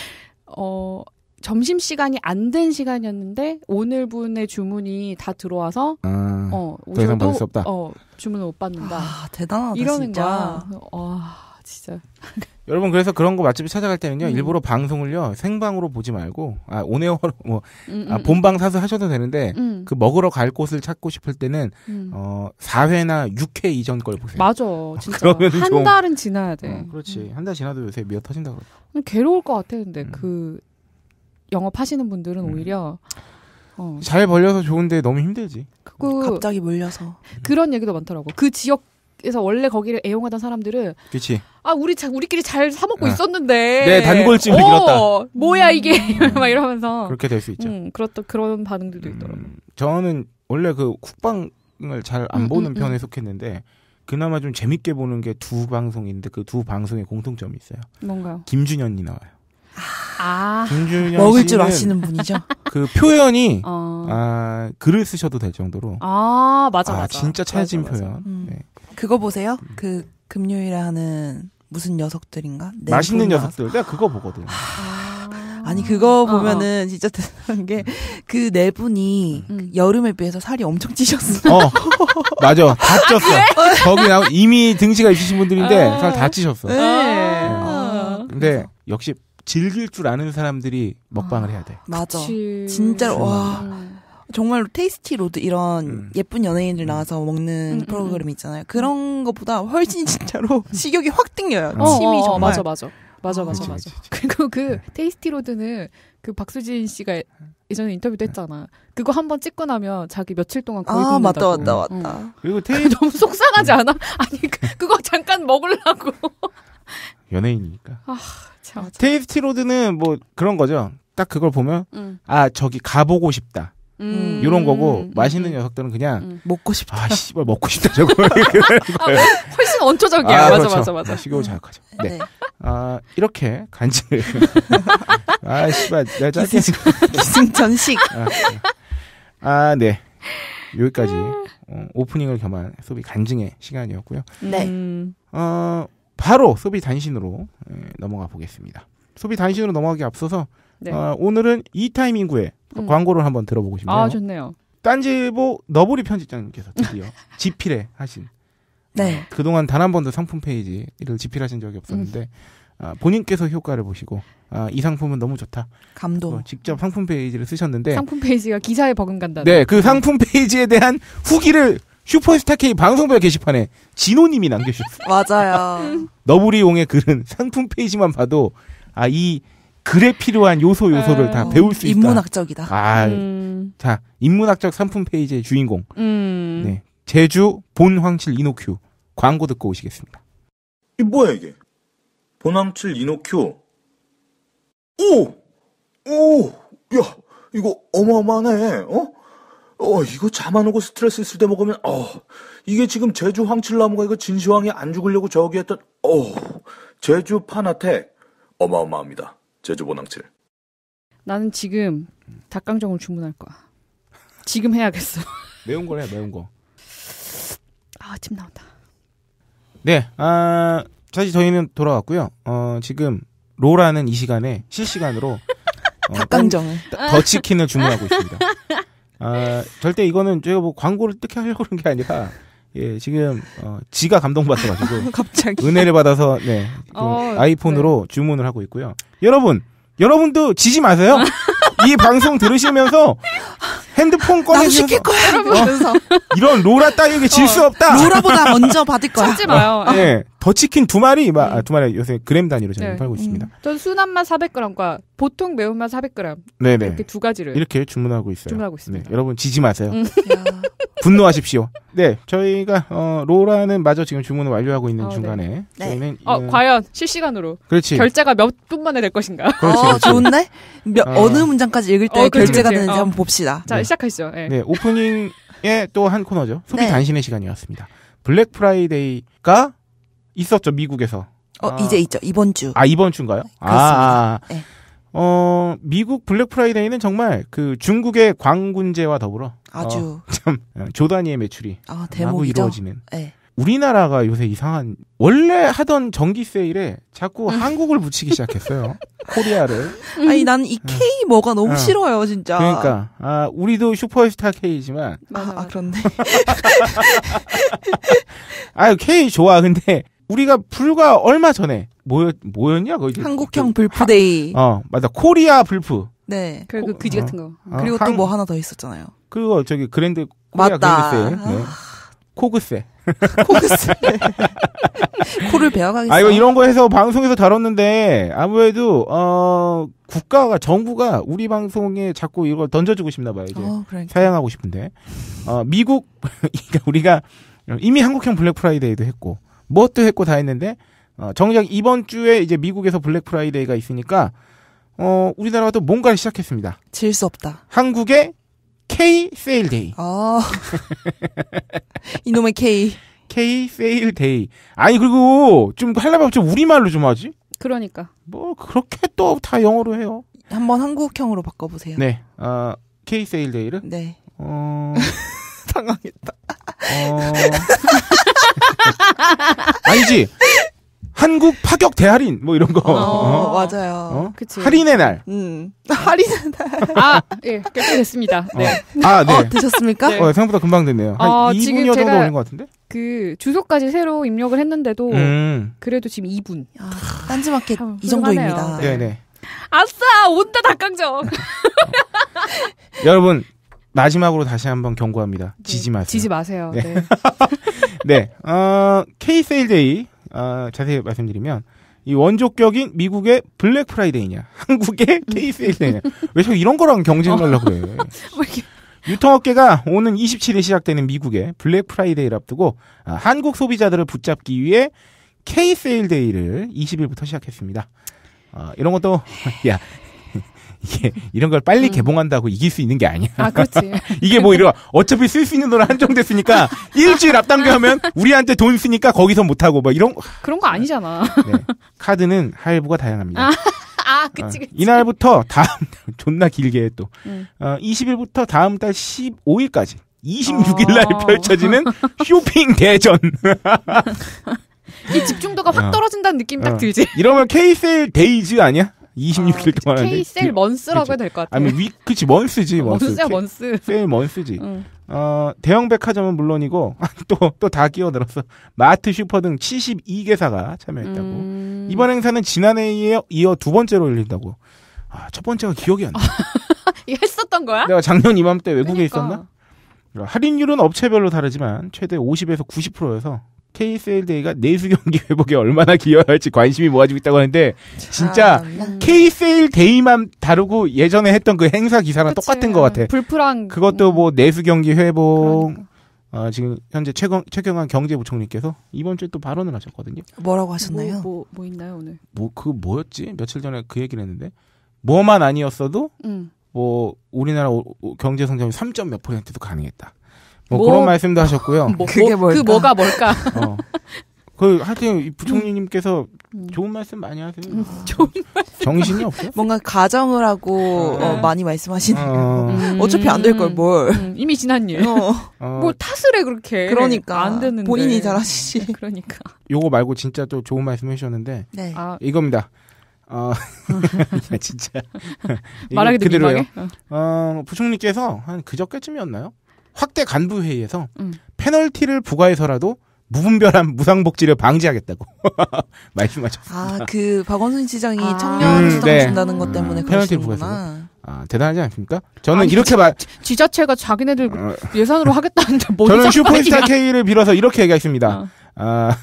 Speaker 2: 어 점심 시간이 안 된 시간이었는데 오늘 분의 주문이 다 들어와서
Speaker 1: 아, 어더 이상 받을
Speaker 2: 오셔도
Speaker 1: 수 없다.
Speaker 2: 어 주문을 못 받는다
Speaker 3: 아, 대단하다
Speaker 2: 이러는
Speaker 3: 진짜.
Speaker 2: 거야. 와 진짜
Speaker 1: 여러분 그래서 그런 거 맛집을 찾아갈 때는요
Speaker 2: 음.
Speaker 1: 일부러 방송을요 생방으로 보지 말고 아 온에어 뭐
Speaker 2: 음,
Speaker 1: 아,
Speaker 2: 음,
Speaker 1: 본방 사수 하셔도 되는데
Speaker 2: 음,
Speaker 1: 그 먹으러 갈 곳을 찾고 싶을 때는
Speaker 2: 음.
Speaker 1: 어 4회나 6회 이전 걸 보세요.
Speaker 2: 맞아 진짜
Speaker 1: 그러면은
Speaker 2: 한
Speaker 1: 좀-
Speaker 2: 달은 지나야 돼.
Speaker 1: 어, 그렇지 한 달 지나도 요새 미어 터진다.
Speaker 2: 음, 괴로울 것 같아 근데
Speaker 1: 음.
Speaker 2: 그 영업하시는 분들은
Speaker 1: 음.
Speaker 2: 오히려 어
Speaker 1: 잘 벌려서 좋은데 너무 힘들지.
Speaker 2: 그
Speaker 3: 갑자기 몰려서.
Speaker 2: 그런 얘기도 많더라고. 그 지역에서 원래 거기를 애용하던 사람들은
Speaker 1: 그렇지.
Speaker 2: 아 우리 자, 우리끼리 잘 사 먹고
Speaker 1: 아.
Speaker 2: 있었는데
Speaker 1: 내 단골집을
Speaker 2: 어, 뭐야 이게 막 이러면서
Speaker 1: 그렇게 될 수 있죠.
Speaker 2: 음 그렇다 그런 반응들도 있더라고.
Speaker 1: 음, 저는 원래 그 국방을 잘안
Speaker 2: 음,
Speaker 1: 보는
Speaker 2: 음,
Speaker 1: 편에 속했는데 그나마 좀 재밌게 보는 게 두 방송인데 그 두 방송의 공통점이 있어요.
Speaker 2: 뭔가요?
Speaker 1: 김준현이 나와요.
Speaker 2: 아
Speaker 1: 김준현
Speaker 3: 먹을 줄
Speaker 1: 씨는
Speaker 3: 아시는 분이죠.
Speaker 1: 그 표현이
Speaker 2: 어.
Speaker 1: 아 글을 쓰셔도 될 정도로
Speaker 2: 아 맞아
Speaker 1: 아,
Speaker 2: 맞아.
Speaker 1: 진짜
Speaker 2: 맞아, 맞아.
Speaker 1: 표현.
Speaker 3: 음.
Speaker 1: 네.
Speaker 3: 그거 보세요. 그 금요일에 하는 무슨 녀석들인가? 네
Speaker 1: 맛있는. 녀석들 내가 그거 보거든.
Speaker 2: 아.
Speaker 3: 아니 그거
Speaker 2: 어,
Speaker 3: 보면은 진짜 대단한 게 그 네 분이
Speaker 2: 음.
Speaker 3: 그 여름에 비해서 살이 엄청 찌셨어.
Speaker 1: 어 맞아 다 쪘어. 거기 나 이미 등치가 있으신 분들인데
Speaker 2: 아.
Speaker 1: 살다 찌셨어.
Speaker 3: 네.
Speaker 2: 아.
Speaker 3: 어.
Speaker 1: 근데 역시 즐길 줄 아는 사람들이 먹방을 해야 돼.
Speaker 3: 맞아.
Speaker 2: 그치.
Speaker 3: 진짜로 와
Speaker 2: 음.
Speaker 3: 정말로 테이스티 로드 이런
Speaker 1: 음.
Speaker 3: 예쁜 연예인들 나와서 먹는
Speaker 2: 음, 음,
Speaker 3: 프로그램 있잖아요. 그런 것보다 훨씬 진짜로 식욕이 확 땡겨요.
Speaker 1: 어,
Speaker 3: 침이
Speaker 2: 어, 어,
Speaker 3: 정말.
Speaker 2: 맞아 맞아 맞아 맞아
Speaker 1: 그치,
Speaker 2: 맞아.
Speaker 1: 그치,
Speaker 2: 그리고 그 테이스티 로드는 그 박수진 씨가 예전에 인터뷰도 했잖아. 그거 한 번 찍고 나면 자기 며칠 동안 거의
Speaker 3: 아 맞다
Speaker 2: 굶는다고.
Speaker 3: 맞다 맞다.
Speaker 1: 그리고 테이
Speaker 2: 너무 속상하지 않아? 아니 그, 그거 잠깐 먹으려고.
Speaker 1: 연예인이니까.
Speaker 2: 참.
Speaker 1: Tasty Road는 뭐 그런 거죠. 딱 그걸 보면
Speaker 2: 음.
Speaker 1: 아 저기 가보고 싶다
Speaker 3: 음.
Speaker 1: 이런 거고
Speaker 2: 음,
Speaker 1: 맛있는
Speaker 2: 음,
Speaker 1: 녀석들은 그냥
Speaker 2: 음.
Speaker 3: 먹고 싶다.
Speaker 1: 아 씨발 먹고 싶다 저거 거예요.
Speaker 2: 훨씬 원초적이야.
Speaker 1: 아,
Speaker 2: 맞아
Speaker 1: 그렇죠.
Speaker 2: 맞아 맞아.
Speaker 1: 아, 식욕을 자극하죠. 네.
Speaker 3: 네.
Speaker 1: 아 이렇게 간증을 아 씨발 내가 짧게
Speaker 3: 기승전식.
Speaker 1: 아, 아, 네 여기까지 어, 오프닝을 겸한 소비 간증의 시간이었고요.
Speaker 3: 네.
Speaker 2: 음.
Speaker 1: 어 바로 소비 단신으로 예, 넘어가 보겠습니다. 소비 단신으로 넘어가기 앞서서
Speaker 2: 네.
Speaker 1: 어, 오늘은 이 타이밍구에
Speaker 2: 음.
Speaker 1: 광고를 한번 들어보고 싶네요.
Speaker 2: 아 좋네요.
Speaker 1: 딴지보 너부리 편집장님께서 드디어 지필에 하신
Speaker 3: 네.
Speaker 1: 그동안 단 한 번도 상품 페이지를 지필하신 적이 없었는데 아, 본인께서 효과를 보시고 아, 이 상품은 너무 좋다.
Speaker 3: 감동.
Speaker 1: 어, 직접 상품 페이지를 쓰셨는데
Speaker 2: 상품 페이지가 기사에 버금간다.
Speaker 1: 네, 그 상품 페이지에 대한 후기를 슈퍼스타 K 방송별 게시판에 진호님이 남겨주셨어요.
Speaker 3: 맞아요.
Speaker 1: 너브리용의 글은 상품 페이지만 봐도 아 이 글에 필요한 요소 요소를
Speaker 2: 어,
Speaker 1: 다 배울 수 있다.
Speaker 3: 인문학적이다.
Speaker 1: 아,
Speaker 2: 음,
Speaker 1: 자 인문학적 상품 페이지의 주인공
Speaker 2: 음.
Speaker 1: 네 제주 본황칠 이노큐 광고 듣고 오시겠습니다.
Speaker 5: 이 뭐야 이게? 보남칠 이노큐. 오, 오, 야, 이거 어마어마하네. 어? 어, 이거 잠 안 오고 스트레스 있을 때 먹으면, 어, 이게 지금 제주 황칠나무가 이거 진시황이 안 죽으려고 저기 했던, 어, 제주 파나텍 어마어마합니다. 제주 보남칠.
Speaker 2: 나는 지금 닭강정을 주문할 거야. 지금 해야겠어.
Speaker 1: 매운 거래 매운 거.
Speaker 2: 아, 침 나온다.
Speaker 1: 네, 아, 사실 저희는 돌아왔고요. 어, 지금 로라는 이 시간에 실시간으로 어,
Speaker 3: 닭강정을.
Speaker 1: 더 치킨을 주문하고 있습니다. 아, 절대 이거는 저희가 뭐 광고를 뜻해 하려고 그런 게 아니라 예, 지금 어, 지가 감동받아가지고
Speaker 3: 갑자기.
Speaker 1: 은혜를 받아서 네
Speaker 2: 어,
Speaker 1: 아이폰으로 주문을 하고 있고요. 여러분, 여러분도 지지 마세요. 이 방송 들으시면서 핸드폰 꺼내셔서
Speaker 3: 시킬 거야. 이러면서
Speaker 1: 이런 로라 따위에게 질 수 없다.
Speaker 3: 로라보다 먼저 받을 거야.
Speaker 2: 참지 마요.
Speaker 1: 네, 더 치킨 두 마리, 마, 아, 두 마리 요새 그램 단위로 저희
Speaker 2: 네.
Speaker 1: 팔고 있습니다.
Speaker 2: 전 순한 맛 400g과 보통 매운맛 400g
Speaker 1: 네네.
Speaker 2: 이렇게 두 가지를
Speaker 1: 이렇게 주문하고 있어요.
Speaker 2: 주문하고
Speaker 1: 네,
Speaker 2: 있습니다.
Speaker 1: 여러분 지지 마세요.
Speaker 2: 음.
Speaker 3: 야,
Speaker 1: 분노하십시오. 네, 저희가 어, 로라는 마저 지금 주문을 완료하고 있는
Speaker 2: 어, 네.
Speaker 1: 중간에
Speaker 3: 네.
Speaker 1: 저희는
Speaker 2: 어,
Speaker 1: 이-
Speaker 2: 과연 실시간으로
Speaker 1: 그렇지.
Speaker 2: 결제가 몇 분 만에 될 것인가?
Speaker 1: 그렇지,
Speaker 3: 어,
Speaker 1: 그렇지.
Speaker 3: 좋은데? 몇,
Speaker 1: 어.
Speaker 3: 어. 느 문장 까지 읽을 때
Speaker 2: 어, 그렇지,
Speaker 3: 결제가
Speaker 2: 그렇지.
Speaker 3: 되는지
Speaker 2: 어.
Speaker 3: 한번 봅시다.
Speaker 2: 자,
Speaker 1: 네.
Speaker 2: 시작하시죠. 예.
Speaker 1: 네, 오프닝에 또한 코너죠. 소비
Speaker 3: 네.
Speaker 1: 단신의 시간이었습니다. Black Friday가 있었죠, 미국에서.
Speaker 3: 어,
Speaker 1: 아.
Speaker 3: 이제 있죠. 이번 주.
Speaker 1: 아, 이번 주인가요? 아,
Speaker 3: 그렇습니다.
Speaker 1: 아,
Speaker 3: 네.
Speaker 1: 어, 미국 Black Friday는 정말 그 중국의 광군제와 더불어
Speaker 3: 아주
Speaker 1: 어, 참 어, 조단위의 매출이
Speaker 3: 아, 대목이죠.
Speaker 1: 이루어지는
Speaker 3: 네.
Speaker 1: 우리나라가 요새 이상한 원래 하던 정기 세일에 자꾸 한국을 붙이기 시작했어요. Korea를.
Speaker 3: 아니 나는 이 K 뭐가 너무
Speaker 1: 어.
Speaker 3: 싫어요, 진짜.
Speaker 1: 그러니까 아, 우리도 슈퍼스타 K지만
Speaker 2: 아.
Speaker 3: 아 그런데
Speaker 1: 아유 K 좋아. 근데 우리가 불과 얼마 전에 뭐였 뭐였냐 거기
Speaker 3: 한국형 블프 Day.
Speaker 1: 어 맞아 코리아 불프
Speaker 3: 네.
Speaker 2: 그리고
Speaker 1: 코-
Speaker 2: 그지
Speaker 1: 어.
Speaker 2: 같은 거.
Speaker 1: 어,
Speaker 3: 그리고
Speaker 1: 한-
Speaker 3: 또뭐 하나 더 있었잖아요.
Speaker 1: 그거 저기 Grand Korea
Speaker 3: 맞다.
Speaker 1: Grand Sale 네. 코그세
Speaker 3: 코그스. 코를 베어가겠어.
Speaker 1: 아 이거 이런 거 해서 방송에서 다뤘는데 아무래도 어 국가가 정부가 우리 방송에 자꾸 이걸 던져주고 싶나 봐요 이제
Speaker 3: 어, 그러니까.
Speaker 1: 사양하고 싶은데 어 미국 그러니까 우리가 이미 한국형 Black Friday도 했고 뭣도 했고 다 했는데 어 정작 이번 주에 이제 미국에서 Black Friday가 있으니까 어 우리나라가 또 뭔가를 시작했습니다
Speaker 3: 질 수 없다.
Speaker 1: 한국의 K Sale Day
Speaker 3: 아. 이놈의 K.
Speaker 1: K Sale Day 아니 그리고 좀 하려면 좀 우리말로 좀 하지
Speaker 2: 그러니까.
Speaker 1: 뭐 그렇게 또 다 영어로 해요
Speaker 3: 한번 한국형으로 바꿔 보세요.
Speaker 1: 네, 어, K 세일 데이를
Speaker 3: 네.
Speaker 1: 어,
Speaker 3: 당황했다.
Speaker 1: 어, 아니지. 한국 파격 대할인 뭐 이런 거.
Speaker 3: 어,
Speaker 1: 어?
Speaker 3: 맞아요.
Speaker 1: 어?
Speaker 2: 그치.
Speaker 1: 할인의 날.
Speaker 3: 음. 할인은
Speaker 2: 아, 예, 결제됐습니다. 네.
Speaker 1: 어. 아, 네.
Speaker 3: 어, 되셨습니까?
Speaker 2: 네.
Speaker 1: 어, 생각보다 금방 됐네요. 한
Speaker 2: 어,
Speaker 1: 2분여
Speaker 2: 지금
Speaker 1: 정도
Speaker 2: 제가-
Speaker 1: 걸린 것 같은데?
Speaker 2: 그 주소까지 새로 입력을 했는데도
Speaker 1: 음.
Speaker 2: 그래도 지금 2분.
Speaker 3: 아, 딴지마켓 참이 정도입니다.
Speaker 2: 훌륭하네요.
Speaker 1: 네, 네.
Speaker 2: 아싸! 온다 닭강정.
Speaker 1: 여러분, 마지막으로 다시 한번 경고합니다. 지지 마세요.
Speaker 2: 지지 마세요.
Speaker 1: 네.
Speaker 2: 네.
Speaker 1: 네, 어, K Sale Day, 어, 자세히 말씀드리면, 이 원조격인 미국의 Black Friday냐, 한국의 K 세일 데이냐. 왜 자꾸 이런 거랑 경쟁을 하려고 그래.
Speaker 2: 뭐 이렇게
Speaker 1: 유통업계가 오는 27일 시작되는 미국의 Black Friday를 앞두고 아, 한국 소비자들을 붙잡기 위해 K 세일 데이를 20일부터 시작했습니다. 아, 이런 것도 야 이게 이런 걸 빨리
Speaker 2: 음.
Speaker 1: 개봉한다고 이길 수 있는 게 아니야.
Speaker 2: 아, 그렇지.
Speaker 1: 이게 뭐 이런 어차피 쓸 수 있는 돈은 한정됐으니까 일주일 앞당겨 하면 우리한테 돈 쓰니까 거기서 못 하고 뭐 이런
Speaker 2: 그런 거 아니잖아.
Speaker 1: 네. 카드는 할부가 다양합니다.
Speaker 2: 아, 그치,
Speaker 1: 어,
Speaker 2: 그치.
Speaker 1: 이날부터 다음 존나 길게 해 또.
Speaker 2: 음.
Speaker 1: 어, 20일부터 다음 달 15일까지 26일 날
Speaker 2: 어.
Speaker 1: 펼쳐지는 쇼핑 대전.
Speaker 2: 이 집중도가 확
Speaker 1: 어.
Speaker 2: 떨어진다는 느낌 딱
Speaker 1: 어.
Speaker 2: 들지.
Speaker 1: 이러면 K Sale Days 아니야? 26일 동안 하는데.
Speaker 2: K 셀 먼스라고 해야 될것 같아.
Speaker 1: 아니 위 그치 Month지
Speaker 2: Month. Month야
Speaker 1: Month. Sale Month지.
Speaker 2: 응.
Speaker 1: 어, 대형 백화점은 물론이고 또 또 다 끼어들어서 마트, 슈퍼 등 72개사가 참여했다고.
Speaker 2: 음.
Speaker 1: 이번 행사는 지난해에 이어 두 번째로 열린다고. 아, 첫 번째가 기억이 안 나.
Speaker 2: 이거 했었던 거야?
Speaker 1: 내가 작년 이맘때 외국에
Speaker 2: 그러니까.
Speaker 1: 있었나? 할인율은 업체별로 다르지만 최대 50에서 90%여서 K-세일데이가 내수 경기 회복에 얼마나 기여할지 관심이 모아지고 있다고 하는데 진짜
Speaker 3: 참나.
Speaker 1: K-세일데이만 다루고 예전에 했던 그 행사 기사랑
Speaker 2: 그치.
Speaker 1: 똑같은 것 같아.
Speaker 2: 불프랑
Speaker 1: 그것도 뭐 내수 경기 회복
Speaker 2: 그러니까.
Speaker 1: 어, 지금 현재 최경, 최경환 경제부총리께서 이번 주에 또 발언을 하셨거든요.
Speaker 3: 뭐라고 하셨나요?
Speaker 2: 뭐, 뭐, 뭐 있나요 오늘?
Speaker 1: 뭐 그 뭐였지? 며칠 전에 그 얘기를 했는데 뭐만 아니었어도
Speaker 2: 음.
Speaker 1: 뭐 우리나라 오- 경제 성장이 3점 몇 퍼센트도 가능했다. 뭐,
Speaker 2: 뭐-
Speaker 1: 그런 말씀도 하셨고요.
Speaker 2: 뭐,
Speaker 3: 그게
Speaker 2: 뭐, 그
Speaker 3: 뭘까?
Speaker 2: 뭐가 뭘까?
Speaker 1: 어. 그 하여튼 이 부총리님께서
Speaker 2: 음.
Speaker 1: 좋은 말씀 많이 하세요.
Speaker 2: 좋은
Speaker 1: 정신이 없어요?
Speaker 3: 뭔가 가정을 하고
Speaker 1: 어.
Speaker 3: 어, 많이 말씀하시네요.
Speaker 1: 어,
Speaker 2: 음.
Speaker 3: 어차피 안 될 걸 뭘.
Speaker 2: 음, 이미 지난 일.
Speaker 3: 어,
Speaker 1: 어,
Speaker 2: 뭘 탓을 해 그렇게.
Speaker 3: 그러니까
Speaker 2: 안 되는데.
Speaker 3: 본인이 잘하시지.
Speaker 2: 그러니까.
Speaker 1: 요거 말고 진짜 또 좋은 말씀 해주셨는데
Speaker 3: 네.
Speaker 2: 아
Speaker 1: 이겁니다. 어, 야, 진짜
Speaker 2: 말하기도
Speaker 1: 그대로예요.
Speaker 2: 민망해. 어.
Speaker 1: 어, 부총리께서 한 그저께쯤이었나요? 확대 간부 회의에서
Speaker 2: 음.
Speaker 1: 페널티를 부과해서라도 무분별한 무상복지를 방지하겠다고 말씀하셨어요.
Speaker 3: 아, 그 박원순 시장이
Speaker 2: 아.
Speaker 3: 청년
Speaker 1: 음,
Speaker 3: 수당
Speaker 1: 네.
Speaker 3: 준다는 것 때문에
Speaker 1: 음, 페널티
Speaker 3: 그러시는구나.
Speaker 1: 아, 대단하지 않습니까? 저는
Speaker 2: 아니,
Speaker 1: 이렇게 말,
Speaker 2: 지자체가 자기네들
Speaker 1: 어,
Speaker 2: 예산으로 하겠다는데 뭔
Speaker 1: 저는. 슈퍼스타 K를 빌어서 이렇게 얘기했습니다.
Speaker 2: 어,
Speaker 1: 아,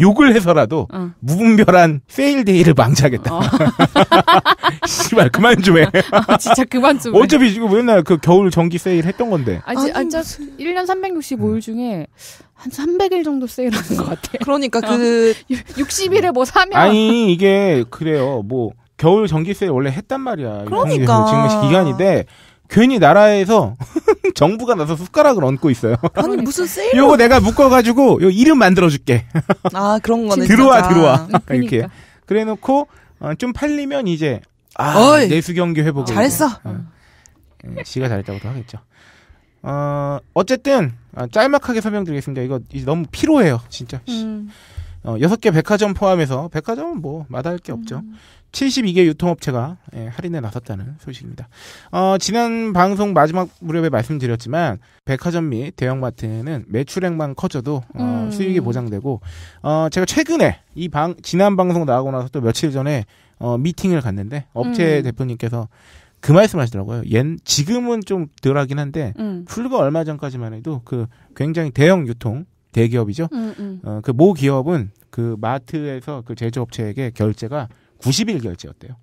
Speaker 1: 욕을 해서라도
Speaker 2: 어.
Speaker 1: 무분별한 세일데이를 방지하겠다.
Speaker 2: 어.
Speaker 1: 씨발 그만 좀 해.
Speaker 2: 아, 진짜 그만 좀. 해.
Speaker 1: 어차피 지금 맨날 그 겨울 전기 세일 했던 건데.
Speaker 2: 아니, 지-
Speaker 3: 아니,
Speaker 2: 아니, 저 1년 365일 중에 한 300일 정도 세일하는 것 같아.
Speaker 3: 그러니까 그
Speaker 2: 60일에 뭐 사면
Speaker 1: 아니 이게 그래요. 뭐 겨울 전기 세일 원래 했단 말이야.
Speaker 3: 그러니까.
Speaker 1: 지금 기간인데 괜히 나라에서 정부가 나서 숟가락을 얹고 있어요.
Speaker 3: 아니
Speaker 2: 그러니까.
Speaker 3: 무슨 세일?
Speaker 1: 요거 내가 묶어가지고 요 이름 만들어줄게.
Speaker 3: 아 그런 거는
Speaker 1: 들어와. 들어와.
Speaker 2: 그러니까.
Speaker 1: 이렇게 그래놓고 어, 좀 팔리면 이제 아
Speaker 3: 어이,
Speaker 1: 내수 경기 회복.
Speaker 3: 잘했어.
Speaker 1: 어. 음, 지가 잘했다고도 하겠죠. 어 어쨌든 아, 짤막하게 설명드리겠습니다. 이거 너무 피로해요, 진짜.
Speaker 2: 음.
Speaker 1: 어, 6개 백화점 포함해서 백화점은 뭐 마다할 게 없죠.
Speaker 2: 음.
Speaker 1: 72개 유통업체가 예, 할인에 나섰다는 소식입니다. 어, 지난 방송 마지막 무렵에 말씀드렸지만 백화점 및 대형마트는 매출액만 커져도 어,
Speaker 2: 음.
Speaker 1: 수익이 보장되고 어, 제가 최근에 이 방 지난 방송 나가고 나서 또 며칠 전에 어, 미팅을 갔는데 업체
Speaker 2: 음.
Speaker 1: 대표님께서 그 말씀하시더라고요. 옛 지금은 좀 덜하긴 한데
Speaker 2: 음.
Speaker 1: 불과 얼마 전까지만 해도 그 굉장히 대형 유통 대기업이죠.
Speaker 2: 음, 음.
Speaker 1: 어, 그 모 기업은 그 마트에서 그 제조업체에게 결제가 90일 결제였대요.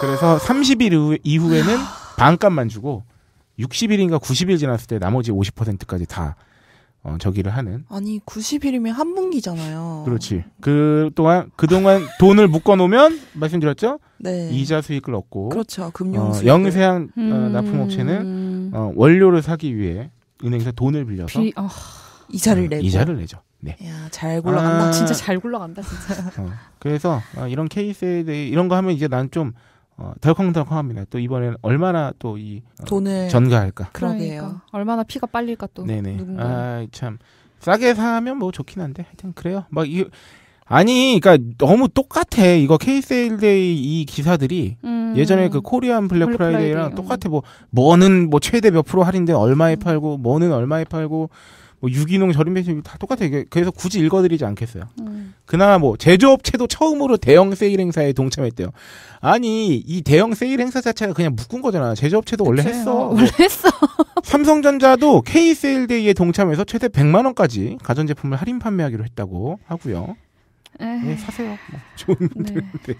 Speaker 1: 그래서 30일 이후, 이후에는 반값만 주고 60일인가 90일 지났을 때 나머지 50%까지 다 어, 저기를 하는.
Speaker 3: 아니 90일이면 한 분기잖아요.
Speaker 1: 그렇지. 그 동안 그 동안 돈을 묶어 놓으면 말씀드렸죠?
Speaker 3: 네.
Speaker 1: 이자 수익을 얻고
Speaker 3: 그렇죠. 금융
Speaker 1: 어,
Speaker 3: 수익을.
Speaker 1: 영세한 어,
Speaker 2: 음.
Speaker 1: 납품업체는 어, 원료를 사기 위해 은행에서 돈을 빌려서
Speaker 2: 비, 어,
Speaker 3: 이자를
Speaker 1: 어,
Speaker 3: 내고.
Speaker 1: 이자를 내죠. 네.
Speaker 3: 야, 잘 굴러간다.
Speaker 1: 아,
Speaker 2: 진짜 잘 굴러간다 진짜.
Speaker 1: 어, 그래서 어, 이런 케이스에 대해 이런 거 하면 이제 난좀 어, 덜컹덜컹합니다. 또 이번에는 얼마나 또이 어,
Speaker 3: 돈을
Speaker 1: 전가할까.
Speaker 3: 그러게요.
Speaker 2: 그러니까. 얼마나 피가 빨릴까 또.
Speaker 1: 네네.
Speaker 2: 누군가.
Speaker 1: 아 참 싸게 사면 뭐 좋긴 한데 하여튼 그래요. 막 이 아니, 그러니까 너무 똑같아. 이거 K Sale Day 이 기사들이
Speaker 2: 음.
Speaker 1: 예전에 그 Korean Black Black Friday랑
Speaker 2: Friday,
Speaker 1: 똑같아. 뭐 뭐는 뭐 최대 몇 프로 할인돼
Speaker 2: 음.
Speaker 1: 얼마에 팔고 뭐는 얼마에 팔고 뭐 유기농 절임 배추 다 똑같아. 이게 그래서 굳이 읽어드리지 않겠어요.
Speaker 2: 음.
Speaker 1: 그나마 뭐 제조업체도 처음으로 대형 세일 행사에 동참했대요. 아니 이 대형 세일 행사 자체가 그냥 묶은 거잖아. 제조업체도 원래
Speaker 2: 그치.
Speaker 1: 했어.
Speaker 2: 어, 원래 했어.
Speaker 1: 삼성전자도 K 세일 데이에 동참해서 최대 100만 원까지 가전제품을 할인 판매하기로 했다고 하고요. 네,
Speaker 2: 에이,
Speaker 1: 사세요. 뭐 좋은
Speaker 2: 네.